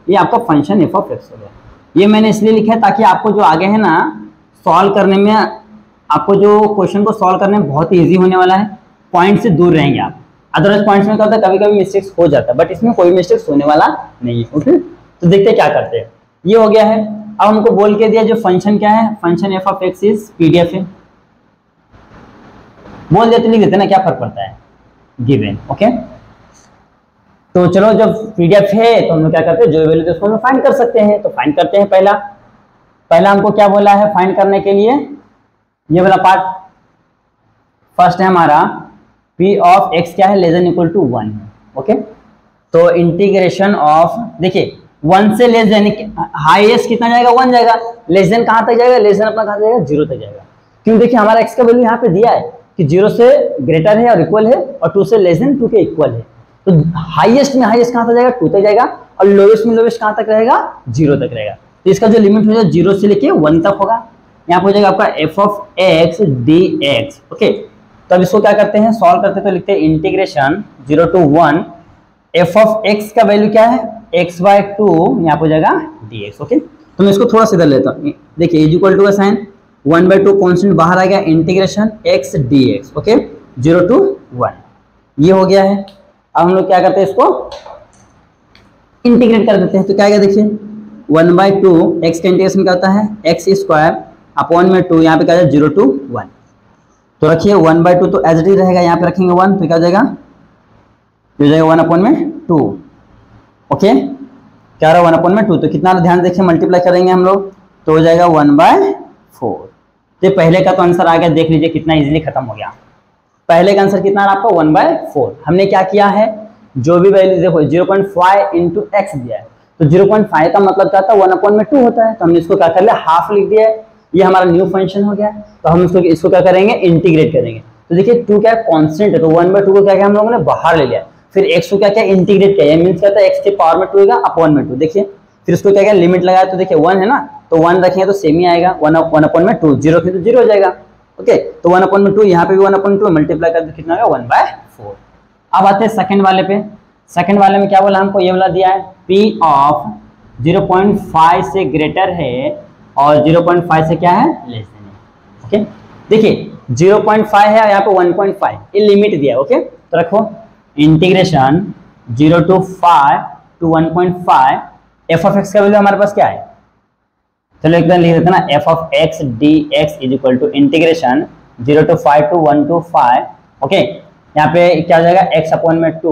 ये आपका फ़ंक्शन एफ़ ऑफ़ एक्स हो गया। ये मैंने इसलिए लिखा है ताकि आपको जो आगे है ना सॉल्व करने में, आपको जो क्वेश्चन को सॉल्व करने में बहुत ईजी होने वाला है। पॉइंट से दूर रहेंगे आप। अदरवाइज़ पॉइंट्स में क्या होता है कभी कभी मिस्टेक्स हो जाता है। बट इसमें कोई मिस्टेक्स होने वाला नहीं है ओके तो देखते क्या करते हैं। ये हो गया है। अब हमको बोल के दिया जो फ़ंक्शन क्या है। Function f of x is PDF है। बोल देते लिख देते ना क्या फ़र्क पड़ता है। गिवन ओके तो चलो, जब पीडीएफ है तो हम लोग क्या करते हैं, जो वैल्यू उसको हम फाइंड कर सकते हैं। तो फाइंड करते हैं पहला। पहला हमको क्या बोला है फाइंड करने के लिए? ये वाला पार्ट फ़र्स्ट है हमारा, p ऑफ़ x क्या है? Less than equal to one okay तो इंटीग्रेशन ऑफ़ देखिए वन से लेस देन हाईएस्ट कितना जाएगा? वन जाएगा। लेस देन कहाँ तक जाएगा? लेस देन अपना कहाँ जाएगा? ज़ीरो तक जाएगा। क्यों? देखिए, हमारा एक्स का वैल्यू यहाँ पे दिया है कि ज़ीरो से ग्रेटर है और इक्वल है, और टू से लेस देन टू के इक्वल है। तो हाईएस्ट में हाईएस्ट कहाँ तक जाएगा टू तक जाएगा और लोएस्ट में लोएस्ट कहाँ तक रहेगा? ज़ीरो तक रहेगा। तो इसका जो लिमिट हो जाएगा ज़ीरो से लेके वन तक होगा। यहाँ पर हो जाएगा आपका f of x d x okay तो अब इसको क्या करते हैं? सॉल्व करते तो लिखते हैं integration zero to one f of x का वैल्यू क्या है? एक्स बाय टू यहाँ पर जाएगा डी एक्स ओके तो मैं इसको थोड़ा सा इधर लेता हूँ। देखिए इज़ इक्वल टू का sign one by two constant बाहर आ गया integration x d x okay zero to one ये हो गया है। अब हम लोग क्या करते हैं इसको? इंटीग्रेट कर देते हैं। तो क्या आएगा देखिए वन बाई टू एक्स का इंटीग्रेशन क्या होता है? एक्स स्क्वायर अपॉन में टू यहाँ पे क्या ज़ीरो टू वन तो रखिए वन बाई टू तो एच डी रहेगा, यहाँ पे रखेंगे वन तो क्या हो जाएगा? हो जाएगा वन अपॉन में टू ओके क्या रहा वन अपॉन में टू तो कितना ध्यान देखिए मल्टीप्लाई करेंगे हम लोग तो हो जाएगा वन बाय फोर तो पहले का तो आंसर आ गया, देख लीजिए कितना इजीली खत्म हो गया। पहले का आंसर कितना आपका? वन बाय फोर हमने क्या किया है? जो भी वैल्यू देखो zero point five into x दिया है। तो ज़ीरो पॉइंट फाइव का मतलब क्या था? वन अपॉइंट में टू होता है। तो हमने इसको क्या कर लिया? हाफ़ लिख दिया है। ये हमारा न्यू फ़ंक्शन हो गया। तो हम इसको इसको क्या करेंगे? इंटीग्रेट करेंगे। तो देखिए टू क्या कॉन्स्टेंट है। तो वन बाय टू को क्या किया हम लोगों ने? बाहर ले लिया। फिर एक्स को क्या क्या? इंटीग्रेट किया। मीन क्या था? एक्स के पावर में टू होगा अपॉन में टू देखिए, फिर उसको क्या क्या? लिमिट लगाया। तो देखिए वन है ना? तो वन रखेंगे तो सेम ही आएगा। वन अपॉन में टू ज़ीरो ज़ीरो हो जाएगा। ओके तो वन अपॉन में टू यहाँ पे भी वन अपॉन टू मल्टीप्लाई कर कितना होगा? वन बाय फोर अब आते हैं सेकंड वाले पे। सेकंड वाले में क्या बोला हमको? ये वाला दिया है पी ऑफ़ 0.5 से ग्रेटर है और 0.5 से क्या है? लेस देन है. ओके देखिए 0.5 है यहाँ पे 1.5 ये लिमिट दिया है ओके तो रखो। Integration 0 to 5 to 1.5 f of x का वैल्यू हमारे पास क्या है? चलो एकदम लिख देते ना f of x d x is equal to integration zero to five to one to five okay यहाँ पे क्या हो जाएगा? एक्स अपॉन में टू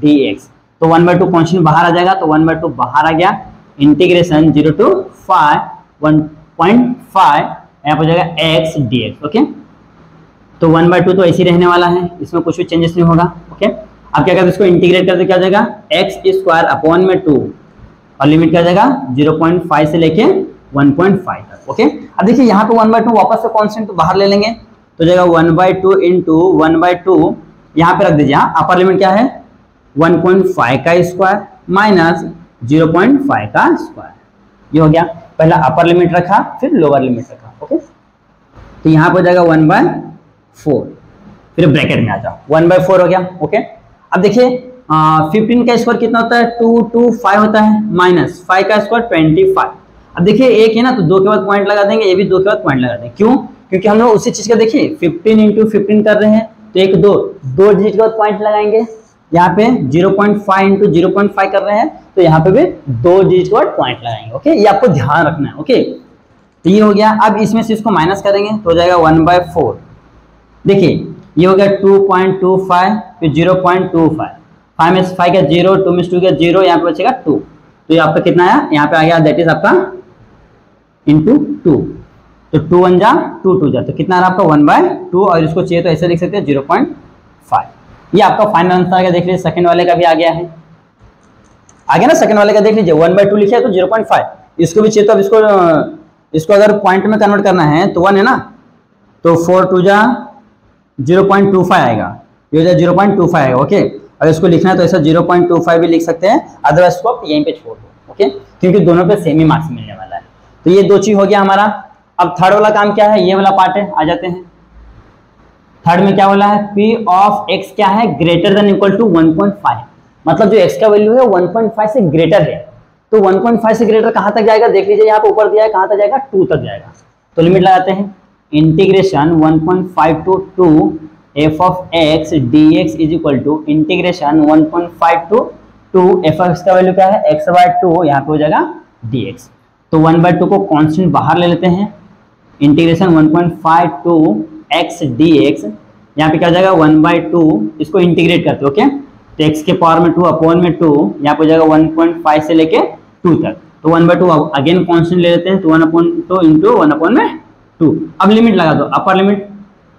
डी एक्स तो वन बाई टू कॉन्स्टेंट बाहर आ जाएगा तो वन बाई टू बाहर आ गया. Integration zero to five one point five यहाँ पर जाएगा एक्स डी एक्स ओके तो वन बाय टू तो ऐसे रहने वाला है. इसमें कुछ भी चेंजेस नहीं होगा. ओके अब क्या करते इसको इंटीग्रेट करते क्या जाएगा? एक्स स्क्वायर अपॉन में टू और लिमिट क्या जाएगा? ज़ीरो पॉइंट फाइव से लेके वन पॉइंट फाइव तक ओके अब देखिए यहाँ पे वन बाय टू वापस से कॉन्स्टेंट तो बाहर ले लेंगे? तो जाएगा one by two into one by two यहाँ पे रख दीजिए हाँ अपर लिमिट क्या है? वन पॉइंट फाइव का square minus zero point five का स्क्वायर ये हो गया, पहला अपर लिमिट रखा, फिर लोअर लिमिट रखा ओके तो यहाँ पर जाएगा वन बाय फोर फिर ब्रैकेट में आ जाओ। वन बाय फोर हो गया ओके अब देखिए फिफ्टीन का स्क्वायर कितना होता है? टू टू फाइव होता है माइनस फाइव का स्क्वायर ट्वेंटी फाइव अब देखिए, एक है ना तो दो के बाद पॉइंट लगा देंगे, ये भी दो के बाद पॉइंट लगा देंगे। क्यों? क्योंकि हम लोग उसी चीज़ का देखिए फिफ्टीन इंटू फिफ्टीन कर रहे हैं तो एक दो दो डिजिट के बाद पॉइंट लगाएँगे। यहाँ पे 0.5 point five into zero point five कर रहे हैं तो यहाँ पे भी दो डिजिट के बाद पॉइंट लगाएँगे ओके ये आपको ध्यान रखना है ओके तो ये हो गया। अब इसमें से इसको माइनस करेंगे तो हो जाएगा वन बाय फोर देखिए, ये हो गया टू पॉइंट टू फाइव फिर zero point two five five में फाइव का ज़ीरो टू में टू का ज़ीरो यहाँ पे बचेगा टू तो ये आपका कितना आया? यहाँ पे आ गया दैट इज़ आपका इंटू टू तो टू वन जा टू टू जा. तो कितना रहा आपका? वन बाय टू और इसको चाहिए तो ऐसे लिख सकते हैं ज़ीरो पॉइंट फाइव ये आपका फाइनल आंसर आ गया देख लीजिए सेकंड वाले का भी आ गया है। आ गया ना सेकंड वाले का देख लीजिए वन बाय टू लिखा तो ज़ीरो पॉइंट फाइव इसको भी चाहिए तो अब इसको इसको अगर पॉइंट में कन्वर्ट करना है तो वन है ना? तो फोर टू जा ज़ीरो पॉइंट टू फाइव आएगा। ये जाए zero point two five okay अगर इसको लिखना है तो ऐसा ज़ीरो पॉइंट टू फाइव भी लिख सकते हैं अदरवाइज़ को आप यहीं पे छोड़ दो ओके क्योंकि दोनों पे सेम ही मार्क्स मिलने वाले तो ये दो चीज़ हो गया हमारा। अब थर्ड वाला काम क्या है? ये वाला पार्ट है। आ जाते हैं। थर्ड में क्या बोला है? पी ऑफ़ एक्स क्या है? Greater than equal to one point five मतलब जो एक्स का वैल्यू है वन पॉइंट फाइव से ग्रेटर है। तो 1.5 से ग्रेटर कहाँ तक जाएगा? देख लीजिए, यहाँ पे ऊपर दिया है, कहाँ तक जाएगा? टू तक जाएगा। तो लिमिट लगाते हैं। Integration 1.5 to two f of x d x is equal to integration 1.5 to two f of x का वैल्यू क्या है? एक्स बाय टू यहाँ पे हो जाएगा डी एक्स तो वन बाय टू को कॉन्स्टेंट बाहर ले लेते हैं। Integration 1.5 to x d x. यहाँ पे क्या हो जाएगा? वन बाई टू इसको इंटीग्रेट करते ओके तो एक्स के पावर में टू अपॉन में टू यहाँ पे हो जाएगा वन पॉइंट फाइव से लेके टू तक। तो one by two again constant ले लेते हैं तो one upon two into one upon में टू अब लिमिट लगा दो अपर लिमिट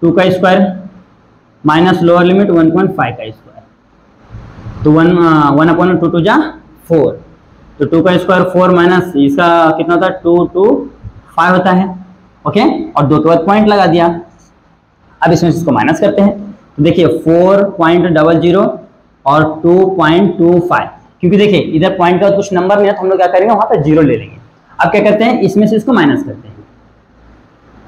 टू का square minus lower limit one point five का स्क्वायर तो one one upon two two जा फोर तो टू का स्क्वायर फोर माइनस इसका कितना होता है? टू टू फाइव होता है। ओके और दो के बाद पॉइंट लगा दिया। अब इसमें इसको माइनस करते हैं। तो देखिए फोर पॉइंट डबल ज़ीरो और टू पॉइंट टू फाइव क्योंकि देखिए, इधर पॉइंट का कुछ नंबर नहीं है तो हम लोग क्या करेंगे? वहाँ पर ज़ीरो ले लेंगे। अब क्या करते हैं? इसमें से इसको माइनस करते हैं।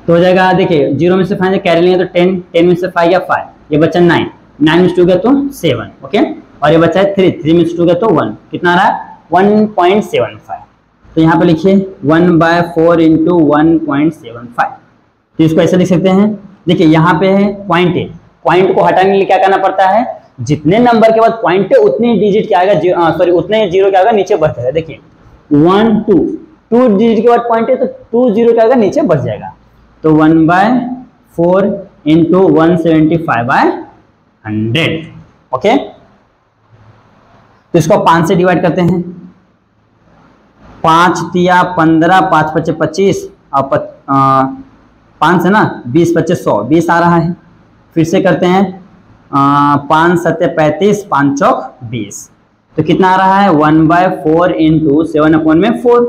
तो हो जाएगा, देखिए ज़ीरो में से फाइव कैरी लेंगे तो टेन टेन में से फाइव या फाइव ये बच्चा नाइन नाइन में से टू गया तो सेवन ओके और ये बच्चा है थ्री थ्री में से टू गया तो वन कितना आ रहा है? वन पॉइंट सेवन फाइव तो यहाँ पे लिखिए one by four into one तो इसको ऐसे लिख सकते हैं। देखिए, यहाँ पे है पॉइंट ए पॉइंट को हटाने के लिए क्या करना पड़ता है? जितने नंबर के बाद पॉइंट है उतने डिजिट क्या आएगा सॉरी उतने ज़ीरो क्या आएगा नीचे बढ़ जाएगा देखिए वन टू टू डिजिट के बाद पॉइंट है तो टू ज़ीरो क्या आएगा नीचे बढ़ जाएगा। तो one by four into one seventy five by hundred okay तो इसको पाँच से डिवाइड करते हैं। पाँच तिया पंद्रह, पाँच पच्चे पच्चीस, और पाँच है ना, बीस, पच्चीस, सौ, बीस आ रहा है। फिर से करते हैं पाँच सत्य पैंतीस, पाँच चौक बीस। तो कितना आ रहा है? One by four into seven upon में फोर।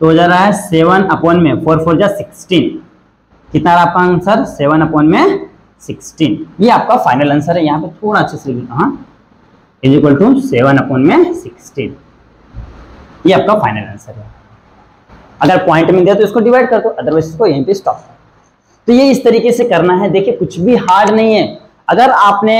तो हो जा रहा है सेवन अपॉन में फोर फोर जा सिक्सटीन। कितना रहा आपका आंसर? सेवन अपॉन में सिक्सटीन। ये आपका फाइनल आंसर है, यहाँ पे थोड़ा अच्छे से हाँ। Is equal to seven upon में सिक्सटीन। ये आपका फाइनल आंसर है। अगर पॉइंट में दिया तो इसको डिवाइड कर दो अदरवाइज़ इसको यहीं पे स्टॉप तो ये इस तरीके से करना है। देखिए, कुछ भी हार्ड नहीं है। अगर आपने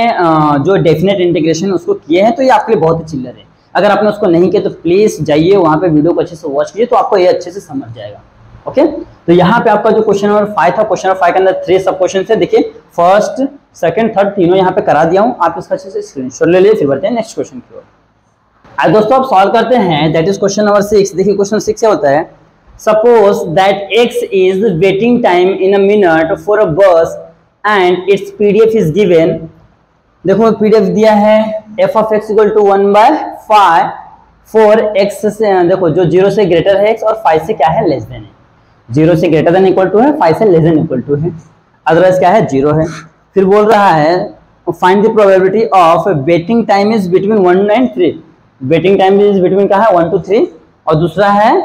जो डेफिनेट इंटीग्रेशन उसको किए हैं तो ये आपके लिए बहुत ही चिल्लर है। अगर आपने उसको नहीं किया तो प्लीज़ जाइए, वहाँ पे वीडियो को अच्छे से वॉच कीजिए तो आपको ये अच्छे से समझ जाएगा। ओके तो यहाँ पे आपका जो क्वेश्चन नंबर फाइव था क्वेश्चन नंबर फाइव के अंदर थ्री सब क्वेश्चन थे देखिए फ़र्स्ट सेकंड थर्ड तीनों यहाँ पे करा दिया हूँ। आप इसका अच्छे से स्क्रीन ले लिए फिर बढ़ते हैं नेक्स्ट क्वेश्चन की ओर। आज दोस्तों आप सॉल्व करते हैं। That is question number six देखिए क्वेश्चन सिक्स क्या होता है? Suppose that x is waiting time in a minute for a bus and its PDF is given. देखो PDF दिया है। F of x equal to one by five four x से, देखो, जो ज़ीरो से ग्रेटर है x और five से क्या है? लेस देन है। ज़ीरो से ग्रेटर देन इक्वल टू है फाइव से लेस देन इक्वल टू है। अदरवाइज़ क्या है? ज़ीरो है। फिर बोल रहा है find the probability of waiting time is between one and three waiting time is between क्या है? वन टू थ्री और दूसरा है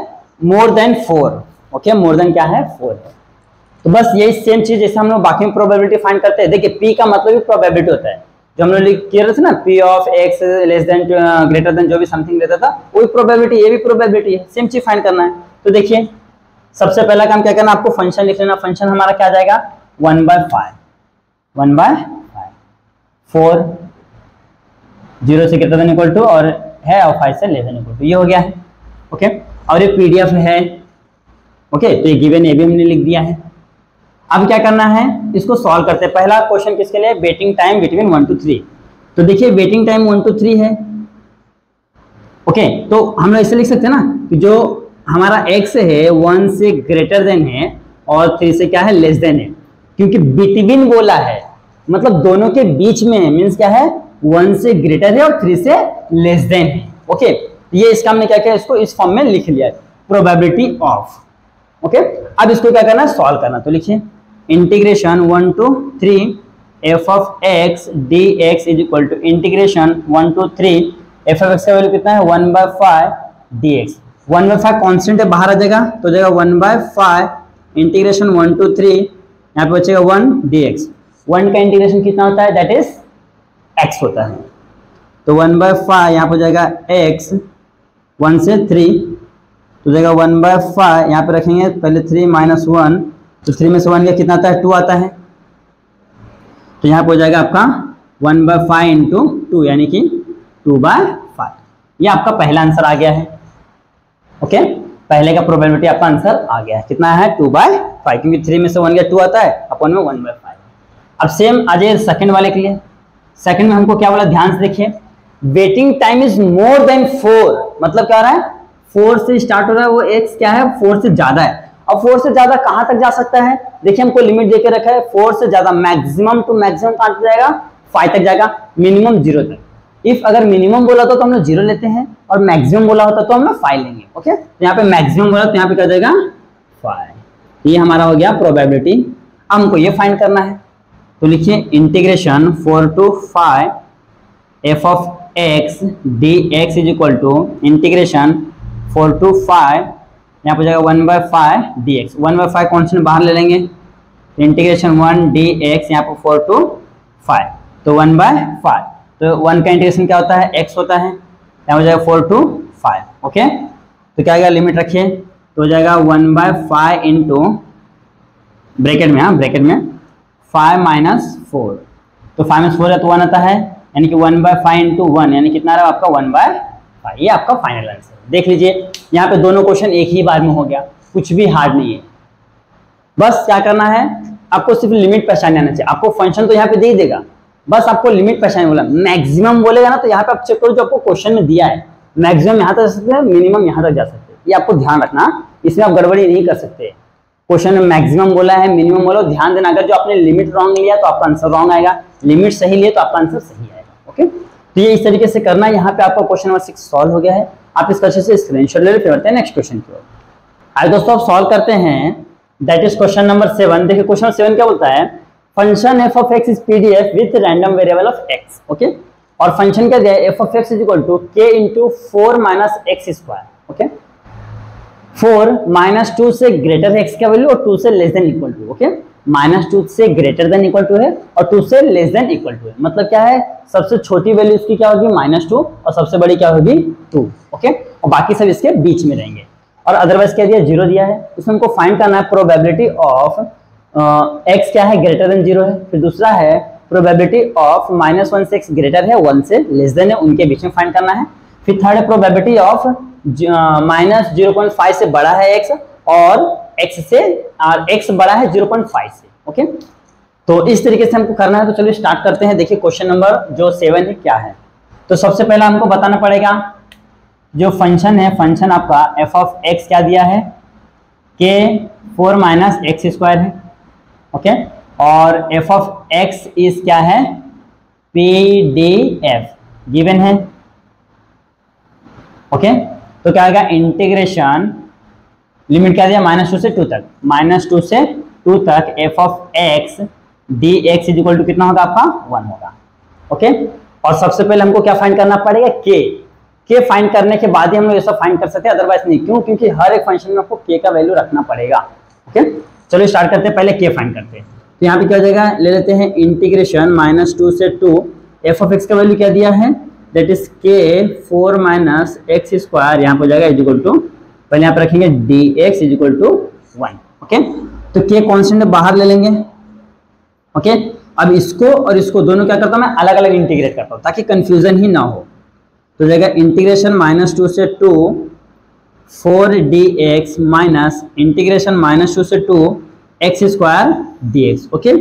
more than four okay more than क्या है? फोर तो बस यही सेम चीज़ जैसे हम लोग बाकी प्रोबेबिलिटी फाइंड करते हैं। देखिए पी का मतलब भी प्रोबेबिलिटी होता है। जो हम लोग किया थे ना P of x less than greater than जो भी समथिंग रहता था, वही प्रोबेबिलिटी ये भी प्रोबेबिलिटी है। सेम चीज़ फाइंड करना है। तो देखिए, सबसे पहला काम क्या करना आपको फ़ंक्शन लिख लेना। फ़ंक्शन हमारा क्या जाएगा? One by five one by five four zero से ग्रेटर देन इक्वल टू और है और फाइव से देन इक्वल टू ये हो गया है ओके और ये पीडीएफ है ओके तो ये गिवन ये भी हमने लिख दिया है। अब क्या करना है? इसको सॉल्व करते हैं। पहला क्वेश्चन किसके लिए? Waiting time between one to three तो देखिए waiting time one to three है ओके तो हम लोग ऐसे लिख सकते हैं ना कि जो हमारा एक्स है वन से ग्रेटर देन है और थ्री से क्या है? लेस देन है। क्योंकि बिटवीन बोला है मतलब दोनों के बीच में है मीन्स क्या है? वन से ग्रेटर है और थ्री से लेस देन है। ओके ये इसका हमने क्या किया? इसको इस फॉर्म में लिख लिया है। प्रोबेबिलिटी ऑफ़ ओके अब इसको क्या करना है? सॉल्व करना। तो लिखिए। Integration one to three f of x d x is equal to integration one to three f of x का वैल्यू कितना है? One by five d x one by five constant है, बाहर आ जाएगा तो जाएगा one by five integration one to three यहाँ पे बचेगा वन डी एक्स वन का इंटीग्रेशन कितना होता है? दैट इज़ एक्स होता है। तो वन बाय फाइव यहाँ पे जाएगा एक्स वन से थ्री तो जाएगा वन बाय फाइव यहाँ पे रखेंगे, पहले थ्री माइनस वन तो थ्री में से वन का कितना आता है? टू आता है। तो यहाँ पे हो जाएगा आपका one by five into two यानी कि टू बाय फाइव ये आपका पहला आंसर आ गया है। ओके पहले का प्रोबेबिलिटी आपका आंसर आ गया है। कितना है? टू बाय फाइव क्योंकि थ्री में से वन गया टू आता है? अपन में वन बाय फाइव अब सेम आ जाइए सेकंड वाले के लिए। सेकंड में हमको क्या बोला? ध्यान से देखिए। Waiting time is more than four मतलब क्या रहा है? फोर से स्टार्ट हो रहा है, वो एक्स क्या है? फोर से ज़्यादा है। अब फोर से ज़्यादा कहाँ तक जा सकता है? देखिए, हमको लिमिट देके रखा है फोर से ज़्यादा मैक्सिमम टू मैक्सिमम कहाँ जाएगा? फाइव तक जाएगा मिनिमम ज़ीरो तक। इफ़ अगर मिनिमम बोला तो हम लोग ज़ीरो लेते हैं, और मैक्सिमम बोला होता तो हम लोग फाइव लेंगे ओके तो यहाँ पे मैक्सिमम बोला तो यहाँ पे क्या जाएगा? फाइव ये हमारा हो गया प्रोबेबिलिटी हमको ये फाइंड करना है। तो लिखिए integration four to five f of x d x is equal to integration four to five यहाँ पर जाएगा one by five d x one by five constant बाहर ले लेंगे। इंटीग्रेशन वन डी एक्स यहाँ पर फोर टू फाइव तो one by five तो वन का इंटीग्रेशन क्या होता है? एक्स होता है। यहाँ हो जाएगा फोर टू फाइव ओके तो क्या आएगा लिमिट रखिए। तो हो जाएगा one by five into bracket में हाँ ब्रैकेट में। Five minus four. तो फाइव माइनस फोर है तो वन आता है, यानी कि one by five into one, यानी कितना रहा आपका? One by five. ये आपका फाइनल आंसर देख लीजिए, यहाँ पे दोनों क्वेश्चन एक ही बार में हो गया। कुछ भी हार्ड नहीं है। बस क्या करना है? आपको सिर्फ़ लिमिट पहचान आना चाहिए। आपको फ़ंक्शन तो यहाँ पे दे ही देगा। बस आपको लिमिट पहचान बोला। मैक्सिमम बोलेगा ना तो यहाँ पे आप चेक करो जो आपको क्वेश्चन में दिया है। मैक्सिमम यहाँ तक जा सकते हैं मिनिमम यहाँ तक जा सकते हैं। ये आपको ध्यान रखना। इसमें आप गड़बड़ी नहीं कर सकते। क्वेश्चन में मैक्सिमम बोला है मिनिमम बोलो ध्यान देना, अगर जो आपने लिमिट रॉन्ग लिया तो आपका आंसर रॉन्ग आएगा। लिमिट सही लिए तो आपका आंसर सही आएगा ओके तो ये इस तरीके से करना है यहाँ पे आपका क्वेश्चन नंबर सिक्स सॉल्व हो गया है। आप इसका अच्छे से स्क्रीन ले बढ़ते हैं नेक्स्ट क्वेश्चन की ओर। आज दोस्तों आप सॉल्व करते हैं। That is question number seven देखिए क्वेश्चन सेवन क्या बोलता है? Function f of x is PDF with random variable of x okay और फ़ंक्शन क्या दिया है? F of x is equal to k into four minus x square okay four minus two से greater है x का value और two से less than equal to, okay? Minus two से ग्रेटर देन इक्वल टू है और two से less than equal to है। मतलब क्या है? सबसे छोटी वैल्यू इसकी क्या होगी? माइनस टू और सबसे बड़ी क्या होगी? Two, okay? और बाकी सब इसके बीच में रहेंगे। और अदरवाइज़ क्या दिया? ज़ीरो दिया है। इसमें हमको फाइंड करना है प्रोबेबिलिटी ऑफ़ एक्स क्या है? ग्रेटर देन ज़ीरो है। फिर दूसरा है प्रोबेबिलिटी ऑफ़ माइनस वन से एक्स ग्रेटर है वन से लेस देन है, उनके बीच में फाइंड करना है। फिर थर्ड है probability of minus zero point five से बड़ा है एक्स और एक्स से, और एक्स बड़ा है ज़ीरो पॉइंट फाइव से, ओके? तो इस तरीके से हमको करना है तो चलिए स्टार्ट करते हैं। देखिए क्वेश्चन नंबर जो सेवन है, क्या है? तो सबसे पहले हमको बताना पड़ेगा, जो फ़ंक्शन है फ़ंक्शन आपका एफ़ ऑफ़ एक्स क्या दिया है? K four minus x square है, ओके? और एफ़ ऑफ़ एक्स इज़ क्या है? पी डी एफ़ गिवन है, ओके? तो क्या आएगा? इंटीग्रेशन लिमिट क्या दिया? माइनस टू से टू तक. माइनस टू से टू तक f of x d x is equal to कितना होगा आपका? वन होगा. ओके और सबसे पहले हमको क्या फाइंड करना पड़ेगा? के के फाइंड करने के बाद ही हम लोग ये सब फाइंड कर सकते हैं अदरवाइज़ नहीं. क्यों? क्योंकि हर एक फ़ंक्शन में आपको के का वैल्यू रखना पड़ेगा. ओके चलो स्टार्ट करते हैं, पहले के फाइंड करते हैं. तो यहाँ पे क्या हो जाएगा? ले लेते हैं इंटीग्रेशन माइनस टू से टू एफ़ ऑफ़ एक्स का वैल्यू क्या दिया है? That is k four minus x square यहाँ पर जाएगा इजिकल टू पहले यहाँ पर रखेंगे d x equal to one okay तो के कॉन्स्टेंट बाहर ले लेंगे ओके अब इसको और इसको दोनों क्या करता हूँ मैं? अलग अलग इंटीग्रेट करता हूँ, ताकि कंफ्यूजन ही ना हो। तो जाएगा इंटीग्रेशन माइनस टू से two four d x minus integration minus two से two x square d x okay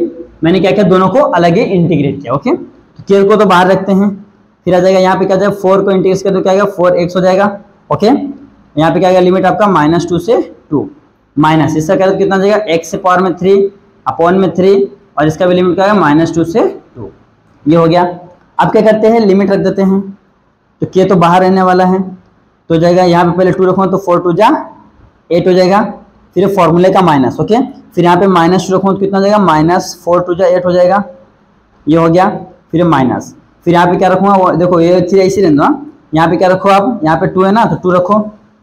मैंने क्या किया? दोनों को अलग ही इंटीग्रेट किया ओके तो के को तो बाहर रखते हैं। फिर आ जाएगा, यहाँ पे क्या जाएगा फोर को इंटीग्रेट कर तो क्या आएगा फोर एक्स हो जाएगा ओके यहाँ पे क्या आएगा लिमिट आपका माइनस टू से टू माइनस इसका क्या कितना जाएगा एक्स से पावर में थ्री अपॉन में थ्री और इसका भी लिमिट क्या है माइनस टू से टू ये हो गया। अब क्या करते हैं लिमिट रख देते हैं तो के तो बाहर रहने वाला है तो जाएगा, यहाँ पे पहले टू रखो तो फोर टू जा एट हो जाएगा, फिर फॉर्मूले का माइनस ओके फिर यहाँ पे माइनस टू रखो तो कितना जाएगा माइनस फोर टू जा एट हो जाएगा, ये हो गया, फिर माइनस फिर यहाँ पे क्या रखूँगा देखो, ये थ्री ऐसी रहने दो यहाँ पे क्या रखो आप? यहाँ पे टू है ना तो टू रखो।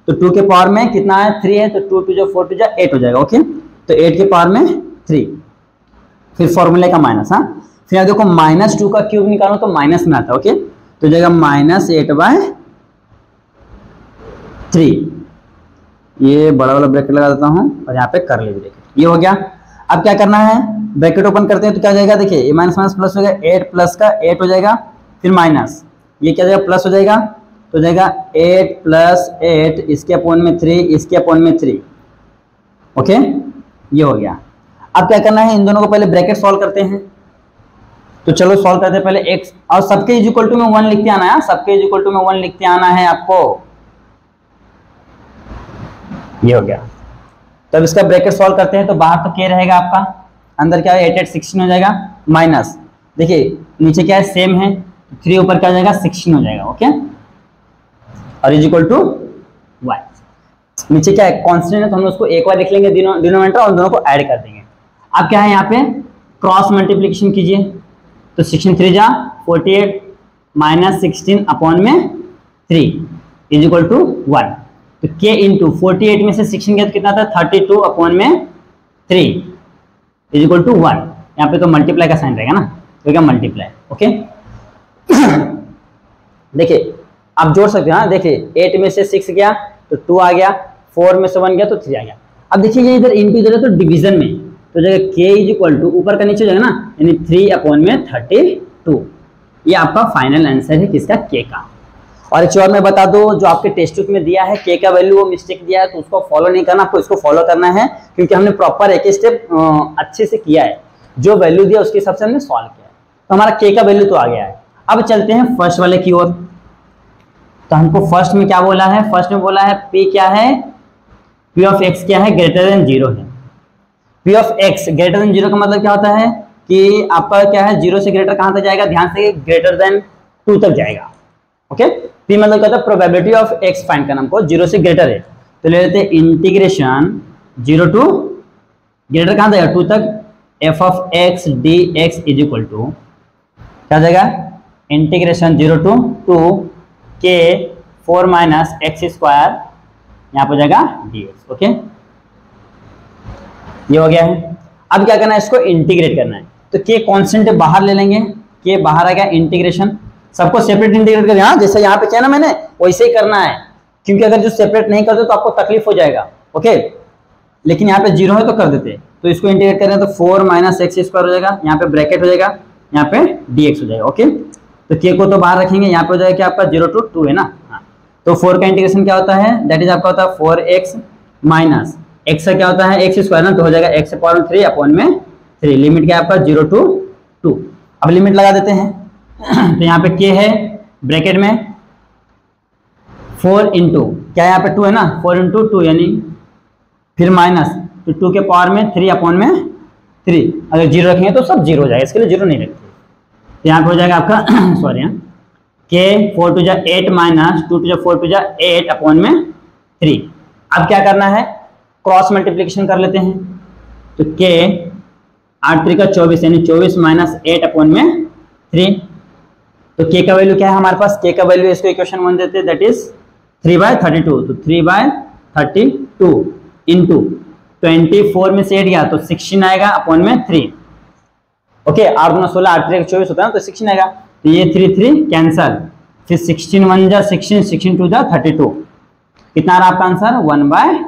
तो टू के पावर में कितना है? थ्री है तो टू टू जो फोर टू जा एट हो जाएगा ओके तो एट के पावर में थ्री फिर फॉर्मूले का माइनस हाँ। फिर यहाँ देखो माइनस टू का क्यूब निकालो तो माइनस में आता है ओके तो जाएगा माइनस एट बाय थ्री ये बड़ा वाला ब्रैकेट लगा देता हूँ और यहाँ पे कर ले ब्रैकेट ये हो गया। अब क्या करना है? ब्रैकेट ओपन करते हैं तो क्या जाएगा? देखिए, ये माइनस माइनस प्लस हो गया एट प्लस का एट हो जाएगा। फिर माइनस। ये क्या जाएगा? प्लस हो जाएगा। तो जाएगा एट प्लस एट इसके अपोन में थ्री इसके अपोन में थ्री। ओके? ये हो गया। अब क्या करना है? इन दोनों को पहले ब्रैकेट सॉल्व करते हैं। तो चलो सॉल्व करते हैं पहले एक्स और सबके इज़ इक्वल टू में वन लिखते आना है सबके इज़ इक्वल टू में वन लिखते आना है आपको। ये हो गया। तब तो इसका ब्रैकेट सॉल्व करते हैं तो बाहर तो के रहेगा आपका। अंदर क्या है? एट एट सिक्सटीन हो जाएगा। माइनस। देखिए, नीचे क्या है? सेम है। थ्री ऊपर क्या हो जाएगा? सिक्सटीन हो जाएगा ओके और इज़ इक्वल टू वाई नीचे क्या है? कॉन्स्टेंट है तो हम उसको एक बार लिख लेंगे डिनोमीटर और दोनों को ऐड कर देंगे। अब क्या है यहाँ पे? क्रॉस मल्टीप्लीकेशन कीजिए। तो सिक्सटीन थ्री जा forty eight minus sixteen upon में three is equal to one तो के इंटू फोर्टी एट में से सिक्सटीन गया तो कितना था थर्टी टू अपॉन में three is equal to one यहाँ पे तो मल्टीप्लाई का साइन रहेगा ना? तो क्या मल्टीप्लाई ओके देखिए, आप जोड़ सकते हो हाँ देखिए एट में से सिक्स गया तो टू आ गया फोर में से वन गया तो थ्री आ गया। अब देखिए, ये इधर इंटू इधर है तो डिवीज़न में तो जगह के इज़ इक्वल टू ऊपर का नीचे जाएगा ना, यानी थ्री अपॉन में थर्टी टू ये आपका फाइनल आंसर है किसका? के का। और एक और मैं बता दो, जो आपके टेस्ट बुक में दिया है के का वैल्यू वो मिस्टेक दिया है तो उसको फॉलो नहीं करना, आपको इसको फॉलो करना है, क्योंकि हमने प्रॉपर एक स्टेप अच्छे से किया है। जो वैल्यू दिया, उसके हिसाब से हमने सॉल्व किया है। तो हमारा के का वैल्यू तो आ गया है। अब चलते हैं फ़र्स्ट वाले की ओर। तो हमको फ़र्स्ट में क्या बोला है? फ़र्स्ट में बोला है पी क्या है? पी ऑफ़ एक्स क्या है? ग्रेटर देन ज़ीरो है। P of x greater than zero का मतलब क्या होता है? कि आपका क्या है? ज़ीरो से ग्रेटर कहाँ तक जाएगा? ध्यान से ग्रेटर देन टू तक जाएगा। ओके पी मतलब कहता है? प्रोबेबिलिटी ऑफ़ एक्स फाइंड करना हमको। ज़ीरो से ग्रेटर है। तो ले लेते हैं इंटीग्रेशन ज़ीरो टू ग्रेटर कहाँ जाएगा? टू तक। F of x d x is equal to क्या जाएगा? Integration zero to two k four minus x square यहाँ पर जाएगा डी एक्स ओके ये हो गया है। अब क्या करना है इसको इंटीग्रेट करना है। तो के कॉन्सेंट बाहर ले लेंगे। के बाहर आ गया इंटीग्रेशन सबको सेपरेट इंटीग्रेट कर हाँ जैसे यहाँ पे किया ना मैंने, वैसे ही करना है। क्योंकि अगर जो सेपरेट नहीं करते तो आपको तकलीफ़ हो जाएगा ओके लेकिन यहाँ पे ज़ीरो है तो कर देते। तो इसको इंटीग्रेट करें तो फोर माइनस एक्स स्क्वायर हो जाएगा। यहाँ पे ब्रैकेट हो जाएगा। यहाँ पे डी हो जाएगा ओके तो के को तो बाहर रखेंगे यहाँ पे हो जाएगा आपका ज़ीरो टू टू है ना? हाँ। तो फोर का इंटीग्रेशन क्या होता है? दैट इज़ आपका होता है फोर एक्स माइनस एक्स का क्या होता है? एक्स स्क्वायर ना तो हो जाएगा एक्स पावर थ्री अपॉन में थ्री लिमिट क्या आपका? ज़ीरो टू टू अब लिमिट लगा देते हैं। तो यहाँ पे के है ब्रैकेट में फोर इंटू क्या यहाँ पे टू है ना? फोर इंटू टू यानी फिर माइनस तो टू के पावर में थ्री अपॉन में थ्री अगर ज़ीरो रखेंगे तो सब ज़ीरो हो जाएगा इसके लिए ज़ीरो नहीं रखते। तो यहाँ पे हो जाएगा आपका सॉरी यहाँ के फोर टू जा एट माइनस टू टू जा फोर टू जा एट अपॉन में थ्री अब क्या करना है? क्रॉस मल्टीप्लीकेशन कर लेते हैं। तो के आठ थ्री का चौबीस, यानी चौबीस माइनस एट अपॉन में थ्री तो के का वैल्यू क्या है हमारे पास? के का वैल्यू इसको इक्वेशन वन देते हैं that is three by thirty two तो three by thirty two into twenty four में से एट गया तो सिक्सटीन आएगा अपॉन में थ्री ओके आठ दो सोलह, आठ थ्री चौबीस होता है ना तो सिक्सटीन आएगा। तो ये थ्री थ्री कैंसल फिर सिक्सटीन वन जा सिक्सटीन सिक्सटीन टू जा थर्टी टू कितना रहा आपका answer one by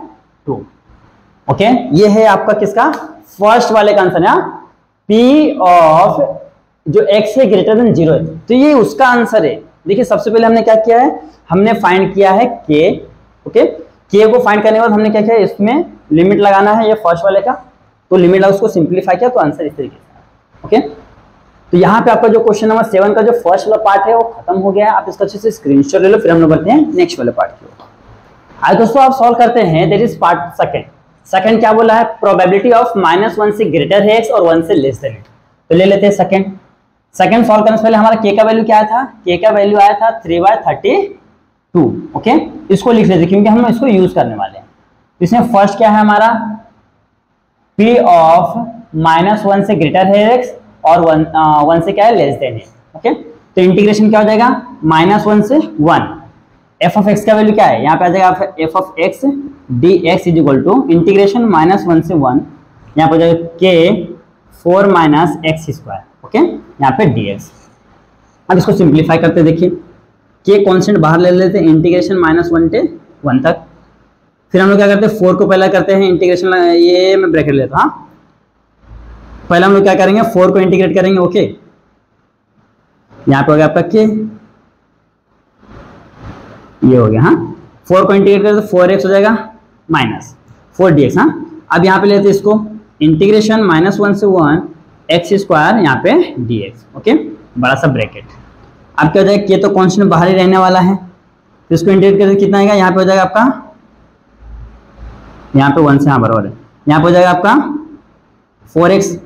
two okay ये है आपका किसका? फ़र्स्ट वाले का आंसर है। पी ऑफ़ जो x है ग्रेटर देन ज़ीरो है। तो ये उसका आंसर है। देखिए, सबसे पहले हमने क्या किया है? हमने फाइंड किया है k ओके k को फाइंड करने के बाद हमने क्या किया? इसमें लिमिट लगाना है ये फ़र्स्ट वाले का। तो लिमिट उसको सिंप्लीफाई किया तो आंसर इस तरीके ओके तो यहाँ पे आपका जो क्वेश्चन नंबर सेवन का जो फ़र्स्ट वाला पार्ट है, वो खत्म हो गया है। आप इसका अच्छे से स्क्रीनशॉट ले लो, फिर हम लोग बढ़ते हैं नेक्स्ट वाले पार्ट की ओर। आज दोस्तों, आप सॉल्व करते हैं। That is part second second क्या बोला है? प्रोबेबिलिटी ऑफ़ माइनस वन से ग्रेटर है एक्स और वन से लेस देन तो ले लेते हैं सेकंड सेकंड सॉल्व करने से पहले हमारा के का वैल्यू क्या था? के का वैल्यू आया था three by thirty two okay इसको लिख लेते क्योंकि हम इसको यूज़ करने वाले हैं। इसमें फ़र्स्ट क्या है हमारा? पी ऑफ़ माइनस वन से ग्रेटर है एक्स और वन वन से क्या है? लेस देन है। ओके? तो इंटीग्रेशन क्या हो जाएगा? माइनस वन से वन। एफ़ ऑफ़ एक्स का वैल्यू क्या है? यहाँ पे आ जाएगा f of x d x is equal to integration minus one से वन। यहाँ पर जाएगा k four minus x square. Okay? यहाँ पे dx अब इसको सिंप्लीफाई करते देखिए। के कॉन्स्टेंट बाहर ले लेते हैं, integration minus one to one तक। फिर हम लोग क्या करते हैं? फोर को पहला करते हैं, इंटीग्रेशन ये मैं ब्रैकेट लेता हूँ हाँ। पहले हम लोग क्या करेंगे? फोर को इंटीग्रेट करेंगे ओके यहाँ पे हो गया आपका के ये हो गया हाँ? फोर को इंटीग्रेट करें तो फोर एक्स हो जाएगा माइनस फोर डी एक्स हाँ? अब यहाँ पे लेते इसको। इंटीग्रेशन माइनस वन से वन एक्स स्क्वायर यहाँ पे डी एक्स ओके बड़ा सा ब्रैकेट अब क्या हो जाएगा? के तो कॉन्स्टेंट बाहर ही रहने वाला है। तो इसको इंटीग्रेट करके कितना आएगा? यहाँ पे हो जाएगा आपका, यहाँ पे वन से हाँ बराबर है। यहाँ पे हो जाएगा आपका फोर एक्स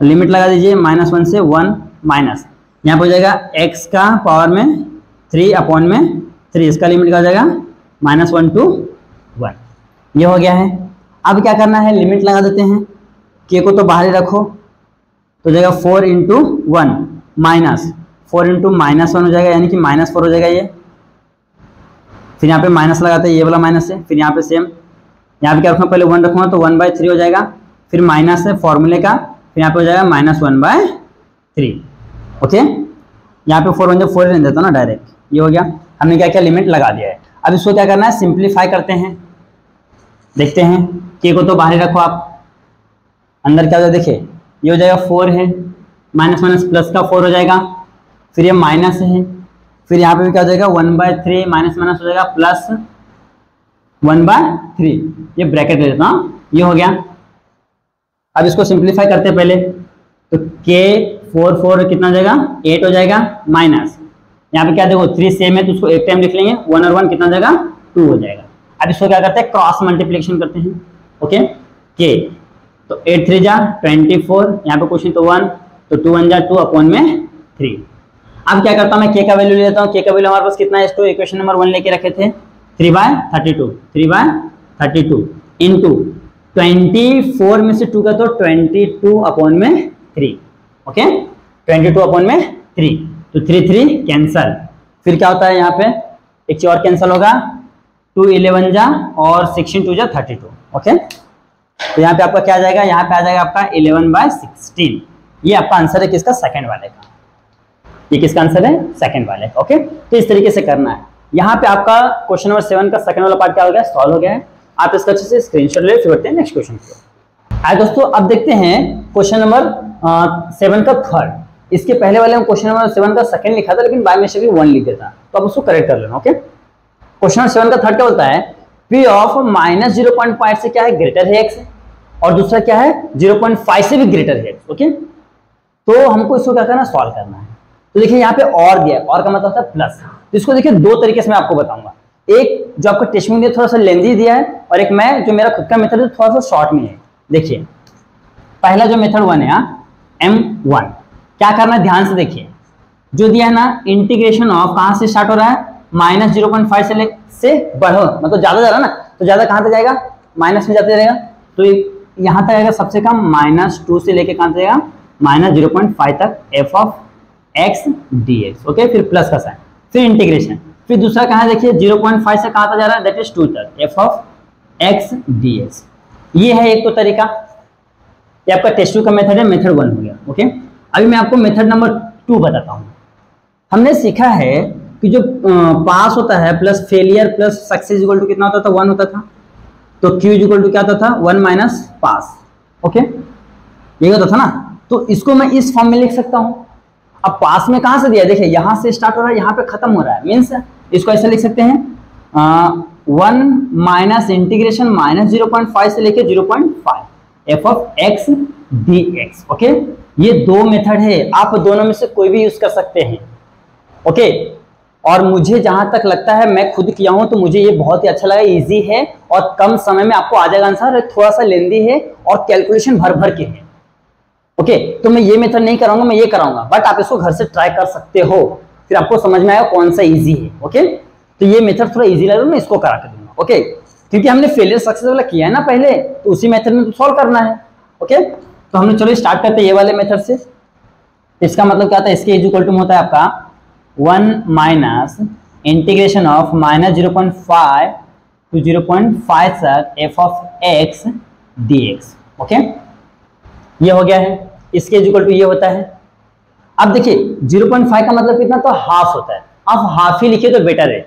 लिमिट लगा दीजिए माइनस वन से वन माइनस यहाँ पे हो जाएगा एक्स का पावर में थ्री अपॉन में थ्री इसका लिमिट क्या हो जाएगा? माइनस वन टू वन ये हो गया है। अब क्या करना है? लिमिट लगा देते हैं। के को तो बाहर ही रखो। तो हो जाएगा four into one minus four into minus one हो जाएगा, यानी कि माइनस फोर हो जाएगा ये। फिर यहाँ पे माइनस लगाते हैं, ये वाला माइनस है फिर यहाँ पे सेम यहाँ पे क्या रखूँगा पहले वन रखूँगा तो वन बाय थ्री हो जाएगा। फिर माइनस है फॉर्मूले का। फिर यहाँ पे हो जाएगा minus one by three okay यहाँ पे फोर वन जो फोर रहने देता ना डायरेक्ट ये हो गया। हमने क्या क्या? लिमिट लगा दिया है। अब इसको क्या करना है? सिंप्लीफाई करते हैं। देखते हैं। के को तो बाहर रखो आप। अंदर क्या हो जाएगा देखिए, ये हो जाएगा फोर है। माइनस माइनस प्लस का फोर हो जाएगा। फिर ये माइनस है। फिर यहाँ पे भी क्या हो जाएगा? One by three minus minus हो जाएगा। प्लस वन बाय थ्री ये ब्रैकेट ले देता हूँ। ये हो गया। अब इसको सिंप्लीफाई करते पहले। तो के फोर फोर कितना जाएगा? एट हो जाएगा माइनस यहाँ पे क्या देखो थ्री सेम है तो उसको एक टाइम लिख लेंगे वन और वन कितना जाएगा? टू हो जाएगा। अब इसको क्या करते हैं? क्रॉस मल्टीप्लीकेशन करते हैं। ओके के तो एट थ्री जा ट्वेंटी फोर यहाँ पे क्वेश्चन तो वन तो टू वन जा टू अपॉन में थ्री अब क्या करता हूँ मैं? के का वैल्यू लेता हूँ। के का वैल्यू हमारे पास कितना है? इसको इक्वेशन नंबर वन लेके रखे थे। Three by thirty two three by thirty two into twenty four में से टू का तो ट्वेंटी टू अपॉन में three okay twenty two upon में थ्री तो थ्री थ्री कैंसल फिर क्या होता है यहाँ पे? एक और कैंसल होगा। टू इलेवन जा और सिक्सटीन टू जा थर्टी टू ओके तो यहाँ पे आपका क्या आ जाएगा? यहाँ पे आ जाएगा आपका इलेवन बाय सिक्सटीन ये आपका आंसर है किसका? सेकंड वाले का. ये किसका आंसर है? सेकंड वाले का ओके तो इस तरीके से करना है। यहाँ पे आपका क्वेश्चन नंबर सेवन का सेकंड वाला पार्ट क्या हो गया? सॉल्व हो गया है। आप इसका अच्छे से स्क्रीनशॉट ले, फिर बढ़ते हैं नेक्स्ट क्वेश्चन को आए दोस्तों, अब देखते हैं क्वेश्चन नंबर सेवन का थर्ड इसके पहले वाले में क्वेश्चन नंबर सेवन का सेकंड लिखा था, लेकिन बाय भी वन लिख देता। तो आप उसको करेक्ट कर लेना ओके क्वेश्चन नंबर सेवन का थर्ड क्या बोलता है? P of minus zero point five से क्या है? ग्रेटर है एक्स और दूसरा क्या है? ज़ीरो पॉइंट फाइव से भी ग्रेटर है एक्स ओके तो हमको इसको क्या करना सॉल्व करना है। तो देखिए, यहाँ पे और दिया और का मतलब होता है प्लस तो इसको देखिए, दो तरीके से मैं आपको बताऊँगा। एक, जो आपको टेस्ट में दिया थोड़ा सा लेंदी दिया है, और एक मैं, जो मेरा खुद का मेथड है थोड़ा सा शॉर्ट में है। देखिए, पहला जो मेथड वन है एम वन क्या करना है? ध्यान से देखिए। जो दिया है ना इंटीग्रेशन ऑफ़ कहाँ से स्टार्ट हो रहा है? माइनस ज़ीरो पॉइंट फाइव से ले, से बढ़ो। मतलब ज़्यादा जा रहा ना तो ज़्यादा कहाँ तक जाएगा? माइनस में जाते रहेगा। तो यहाँ तक आएगा सबसे कम माइनस टू से लेके कहाँ जाएगा? माइनस ज़ीरो पॉइंट फाइव तक F of X D X okay फिर प्लस का साइन फिर इंटीग्रेशन फिर दूसरा कहा देखिए ज़ीरो पॉइंट फाइव से कहा तक जा रहा है? इज़ टू तक F of X D X ये है एक तो तरीका। ये आपका टेस्ट टू का मेथड है मेथड वन हो गया ओके अभी मैं आपको मेथड नंबर टू बताता हूँ। हमने सीखा है कि जो पास होता है plus failure plus success equal to कितना होता था? वन होता था। तो क्यू इक्वल टू क्या होता था? वन माइनस पास ओके यही होता था ना? तो इसको मैं इस फॉर्म में लिख सकता हूँ। अब पास में कहाँ से दिया? देखिए, यहाँ से स्टार्ट हो रहा है, यहाँ पे खत्म हो रहा है। मीन्स इसको ऐसे लिख सकते हैं one minus integration minus zero point five से लेके zero point five, F of X D X, okay? ये दो मेथड है, आप दोनों में से कोई भी यूज़ कर सकते हैं, ओके? और मुझे जहाँ तक लगता है, मैं खुद किया हूँ तो मुझे ये बहुत ही अच्छा लगा इजी है, और कम समय में आपको आ जाएगा आंसर थोड़ा सा लेंदी है, और कैलकुलेशन भर भर के है, ओके? तो मैं ये मेथड नहीं कराऊँगा, मैं ये कराऊँगा बट आप इसको घर से ट्राई कर सकते हो। फिर आपको समझ में आएगा कौन सा इजी है ओके तो ये मेथड थोड़ा इजी लगा, मैं इसको करा कर दूँगा ओके क्योंकि हमने फेलियर सक्सेस वाला किया है ना पहले तो उसी मेथड में तो सॉल्व करना है ओके तो हमने, चलो स्टार्ट करते ये वाले मेथड से। इसका मतलब क्या होता है इसके इक्वल टू होता है आपका one minus integration of minus zero point five to zero point five तक F of X D X okay ये हो गया है। इसके इक्वल टू ये होता है। अब देखिए 0.5 का मतलब कितना? तो हाफ़ होता है। आप हाफ़ ही लिखिए तो बेटर है।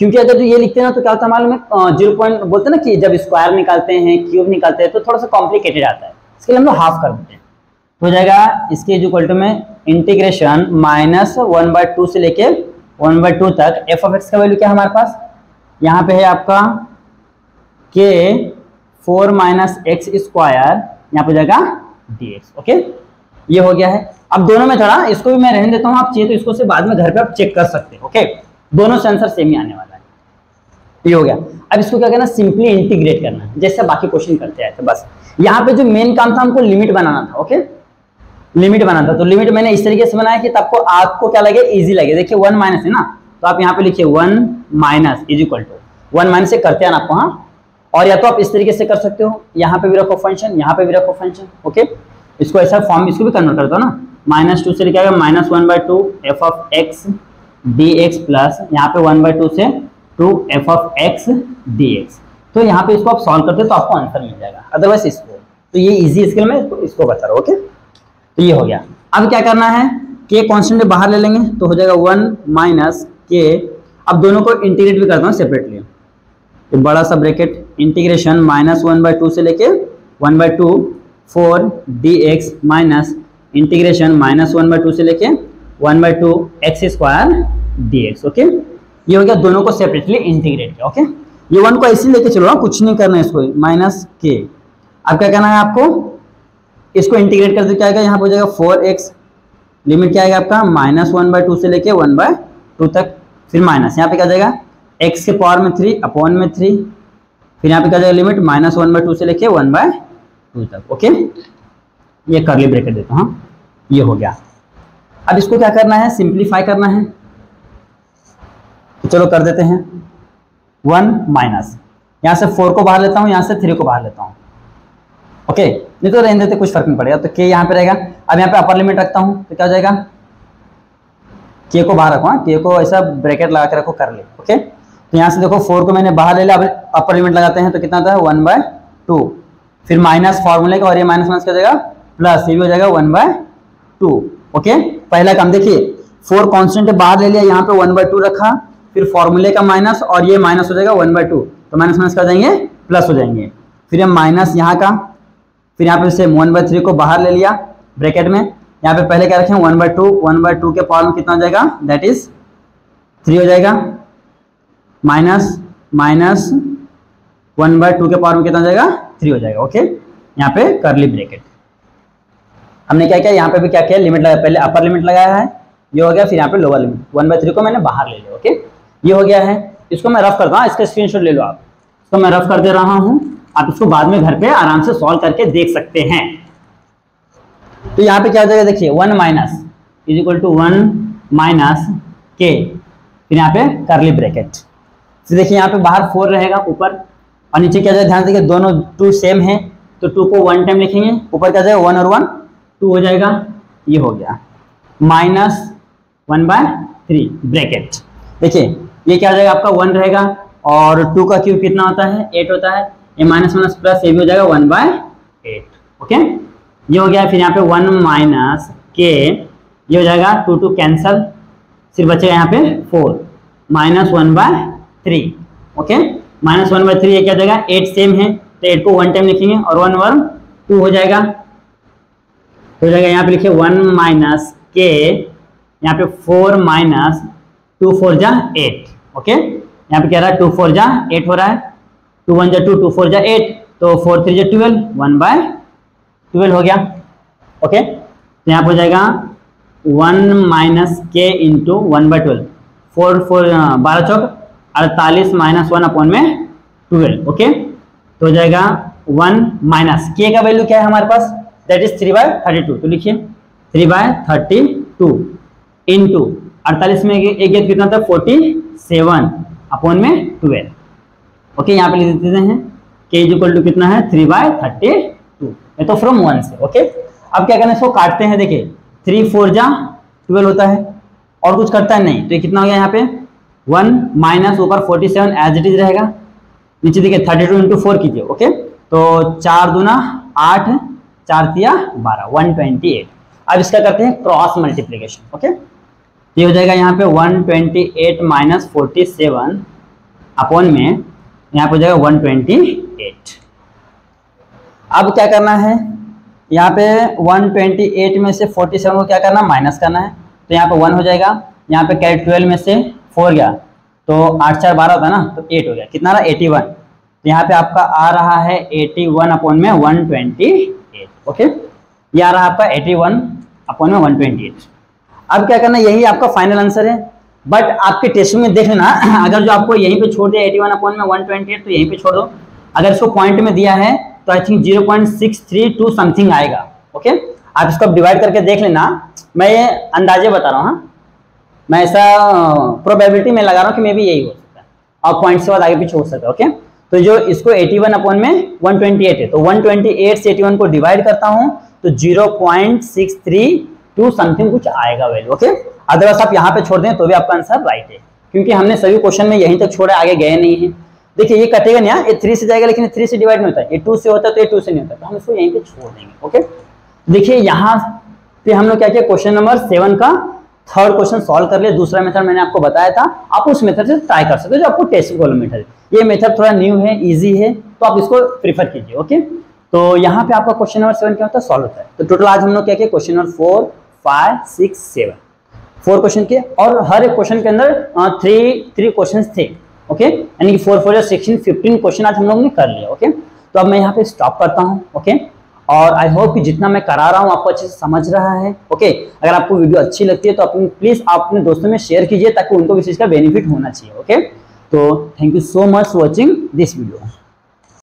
क्योंकि अगर तो ये लिखते हैं ना तो क्या होता है मालूम है? ज़ीरो पॉइंट बोलते हैं ना कि जब स्क्वायर निकालते हैं क्यूब निकालते हैं तो थोड़ा सा कॉम्प्लिकेटेड आता है। इसके लिए हम लोग हाफ़ कर देते हैं। हो जाएगा इसके इक्वल टू में integration minus one by two से लेके वन बाई टू तक एफ़ ऑफ़ एक्स का वैल्यू क्या हमारे पास? यहाँ पे है आपका के फोर माइनस एक्स स्क्वायर यहाँ पे जाएगा डी एक्स ओके ये हो गया है। अब दोनों में थोड़ा, इसको भी मैं रहने देता हूँ, आप चाहिए तो इसको से बाद में घर पे आप चेक कर सकते हैं ओके दोनों से आंसर सेम ही आने वाला है। ये हो गया। अब इसको क्या करना सिंपली इंटीग्रेट करना है जैसे बाकी क्वेश्चन करते हैं तो बस। यहाँ पे जो मेन काम था, हमको लिमिट बनाना था ओके लिमिट बनाना था। तो लिमिट मैंने इस तरीके से बनाया कि आपको आपको क्या लगे? इजी लगे। देखिए वन माइनस है ना? तो आप यहाँ पे लिखिए one minus is equal to one minus करते हैं आपको हाँ? और या तो आप इस तरीके से कर सकते हो। यहाँ पे भी रखो फ़ंक्शन यहाँ पे भी रखो फ़ंक्शन ओके इसको ऐसा फॉर्म इसको भी कन्वर्ट करता हूँ ना। माइनस टू से लिखा गया minus one by two F of X D X plus यहाँ पे वन बाई टू से two F of X D X तो यहाँ पे इसको आप सॉल्व करते तो आपको आंसर मिल जाएगा। अदरवाइज़ इसको तो ये इजी स्किल में इसको, इसको बता रहा हूँ ओके तो ये हो गया। अब क्या करना है? के कॉन्स्टेंट बाहर ले लेंगे तो हो जाएगा वन माइनस के अब दोनों को इंटीग्रेट भी करता हूँ सेपरेटली तो बड़ा सा bracket integration minus one by two से लेके one by two four D X minus integration minus one by two से लेके one by two X square D X, okay? ये हो गया दोनों को सेपरेटली इंटीग्रेट किया, ओके? ये वन को ऐसे लेके चलो, कुछ नहीं करना है इसको माइनस के अब क्या करना है आपको? इसको इंटीग्रेट कर दो, क्या आएगा? यहाँ पर हो जाएगा फोर एक्स। लिमिट क्या आएगा आपका? माइनस वन बाय टू से लेके वन बाय टू तक, फिर माइनस यहाँ पे क्या जाएगा? एक्स के पावर में थ्री अपॉन में थ्री फिर यहाँ पे क्या जाएगा limit minus one by two से लेके वन बाय टू तक, ओके? ये करली ब्रेकेट देता हूँ। ये हो गया। अब इसको क्या करना है? सिंप्लीफाई करना है। चलो कर देते हैं। वन माइनस यहाँ से फोर को बाहर लेता हूँ, यहाँ से थ्री को बाहर लेता हूँ। ओके? नहीं तो रहने देते, कुछ फ़र्क नहीं पड़ेगा। तो के यहाँ पे रहेगा। अब यहाँ पे अपर लिमिट रखता हूँ तो क्या हो जाएगा? के को बाहर रखो हाँ? के को ऐसा ब्रैकेट लगा के रखो, कर ले, ओके? तो यहाँ से देखो फोर को मैंने बाहर ले लिया, अब अपर लिमिट लगाते हैं तो कितना वन बाय टू फिर माइनस फॉर्मूले का और ये माइनस माइनस क्या जाएगा? प्लस ये भी हो जाएगा वन बाय टू ओके पहला काम देखिए फोर कॉन्स्टेंट बाहर ले लिया, यहाँ पे वन बाय टू रखा, फिर फॉर्मूले का माइनस और ये माइनस हो जाएगा वन बाय टू तो माइनस माइनस कर जाएँगे? प्लस हो जाएँगे। फिर हम माइनस यहाँ का, फिर यहाँ पे से वन बाय थ्री को बाहर ले लिया ब्रैकेट में, यहाँ पे पहले क्या रखें one by two one by two के पावर में कितना हो जाएगा? दैट इज़ थ्री हो जाएगा। Minus minus one by two के पावर में कितना जाएगा? थ्री हो जाएगा ओके यहाँ पे करली ब्रैकेट हमने क्या किया? यहाँ पे भी क्या किया? लिमिट लगाया, पहले अपर लिमिट लगाया है, ये हो गया फिर यहाँ पे lower limit one by three को मैंने बाहर ले लिया ओके ये हो गया है। इसको मैं रफ करता हूँ इसका स्क्रीनशॉट ले लो आप। इसको मैं रफ कर दे रहा हूँ। आप इसको बाद में घर पे आराम से सॉल्व करके देख सकते हैं। तो यहाँ पे क्या हो जाएगा? देखिए one minus is equal to one minus के फिर यहाँ पे करली ब्रैकेट फिर देखिए, यहाँ पे बाहर फोर रहेगा, ऊपर और नीचे क्या जाएगा ध्यान देखिए दोनों टू सेम है तो टू को वन टाइम लिखेंगे। ऊपर क्या जाएगा वन और वन टू हो जाएगा। ये हो गया। Minus one by three bracket देखिए, ये क्या हो जाएगा? आपका वन रहेगा। और टू का क्यूब कितना होता है? एट होता है। ये माइनस माइनस प्लस ये भी हो जाएगा वन बाय एट ओके ये हो गया। फिर यहाँ पे वन माइनस के ये हो जाएगा टू टू कैंसल सिर्फ़ बचेगा यहाँ पे four minus one by three okay minus one by three क्या हो जाएगा एट सेम है तो एट को वन टाइम लिखेंगे और वन वन टू हो जाएगा। हो जाएगा यहाँ पे लिखिए वन माइनस के, यहाँ पे फोर माइनस टू फोर जा एट, ओके? यहाँ पे कह रहा है टू फोर जा एट हो रहा है। टू वन जा टू टू फोर जा एट तो फोर थ्री जा ट्वेल्व, वन बाय ट्वेल्व हो गया, ओके? तो यहाँ पे हो जाएगा वन माइनस के into one by twelve. Four four बारह चौक अड़तालीस माइनस वन अपॉन में ट्वेल्व ओके तो हो जाएगा वन माइनस के का वैल्यू क्या है हमारे पास? That is three by thirty two तो लिखिए three by thirty two into अड़तालीस में एक गेट कितना था? फोर्टी सेवन अपॉन में ट्वेल्व ओके यहाँ पे लिख देते हैं के इज़ इक्वल टू कितना है? थ्री बाय थर्टी टू ये तो फ्रॉम वन से ओके अब क्या करना है? इसको काटते हैं, देखिए थ्री फोर जा ट्वेल्व होता है, और कुछ करता है नहीं। तो ये कितना हो गया यहाँ पे? वन माइनस ऊपर forty seven as it is रहेगा। नीचे देखिए थर्टी टू इंटू फोर कीजिए ओके तो चार दूना आठ, चार दिया बारह वन ट्वेंटी एट अब इसका करते हैं क्रॉस मल्टीप्लीकेशन ओके ये हो जाएगा यहाँ पे one twenty eight minus forty seven upon में, यहाँ पे हो जाएगा वन ट्वेंटी एट अब क्या करना है? यहाँ पे वन ट्वेंटी एट में से फोर्टी सेवन को क्या करना माइनस करना है। तो यहाँ पे वन हो जाएगा, यहाँ पे कैरेट ट्वेल्व में से फोर गया। तो आठ चार बारह होता है ना तो एट हो गया। कितना रहा? एटी वन तो यहाँ पे आपका आ रहा है एटी वन अपॉन में वन ट्वेंटी एट ओके ये आ रहा आपका एटी वन अपॉन में वन ट्वेंटी एट अब क्या करना यही आपका फाइनल आंसर है। बट आपके टेस्ट में देख लेना, अगर जो आपको यहीं पे छोड़ दिया एटी वन अपॉन में वन ट्वेंटी एट तो यहीं पे छोड़ दो। अगर इसको पॉइंट में दिया है तो I think zero point six three two something आएगा। ओके आप इसको डिवाइड करके देख लेना। मैं ये अंदाजे बता रहा हूँ हाँ? मैं ऐसा प्रोबेबिलिटी में लगा रहा हूँ कि मे भी यही हो सकता है। और पॉइंट से बाद आगे पीछे हो सकता है ओके तो जो इसको 81 वन अपॉन में 128 है तो 128 से 81 को डिवाइड करता हूँ तो 0.632 समथिंग कुछ आएगा वैल्यू ओके अदरवाइज़ आप यहाँ पे छोड़ दें तो भी आपका आंसर राइट है क्योंकि हमने सभी क्वेश्चन में यहीं तक छोड़े आगे गए नहीं है। देखिए ये कटेगा नहीं हाँ, ये थ्री से जाएगा लेकिन थ्री से डिवाइड नहीं होता ये टू से होता है तो ये टू से नहीं होता तो हम इसको यहीं पे छोड़ देंगे ओके देखिए यहाँ पे हम लोग क्या किया क्वेश्चन नंबर सेवन का थर्ड क्वेश्चन सॉल्व कर लिया, दूसरा मेथड मैंने आपको बताया था, आप उस मेथड से ट्राई कर सकते हो, जो आपको टेस्ट वाला मेथड ये मेथड थोड़ा न्यू है इजी है तो आप इसको प्रीफर कीजिए ओके तो यहाँ पे आपका क्वेश्चन नंबर सेवन क्या होता है? सॉल्व होता है। तो टोटल आज हम लोग क्या किया question number four five six seven four question किए, और हर एक क्वेश्चन के अंदर थ्री थ्री क्वेश्चन थे ओके यानी कि four four sixteen fifteen question आज हम लोग ने कर लिया ओके तो अब मैं यहाँ पे स्टॉप करता हूँ ओके और आई होप कि जितना मैं करा रहा हूँ, आपको अच्छे से समझ रहा है। ओके अगर आपको वीडियो अच्छी लगती है तो अपने प्लीज़ आप अपने दोस्तों में शेयर कीजिए, ताकि उनको भी चीज़ का बेनिफिट होना चाहिए। ओके तो thank you so much watching this video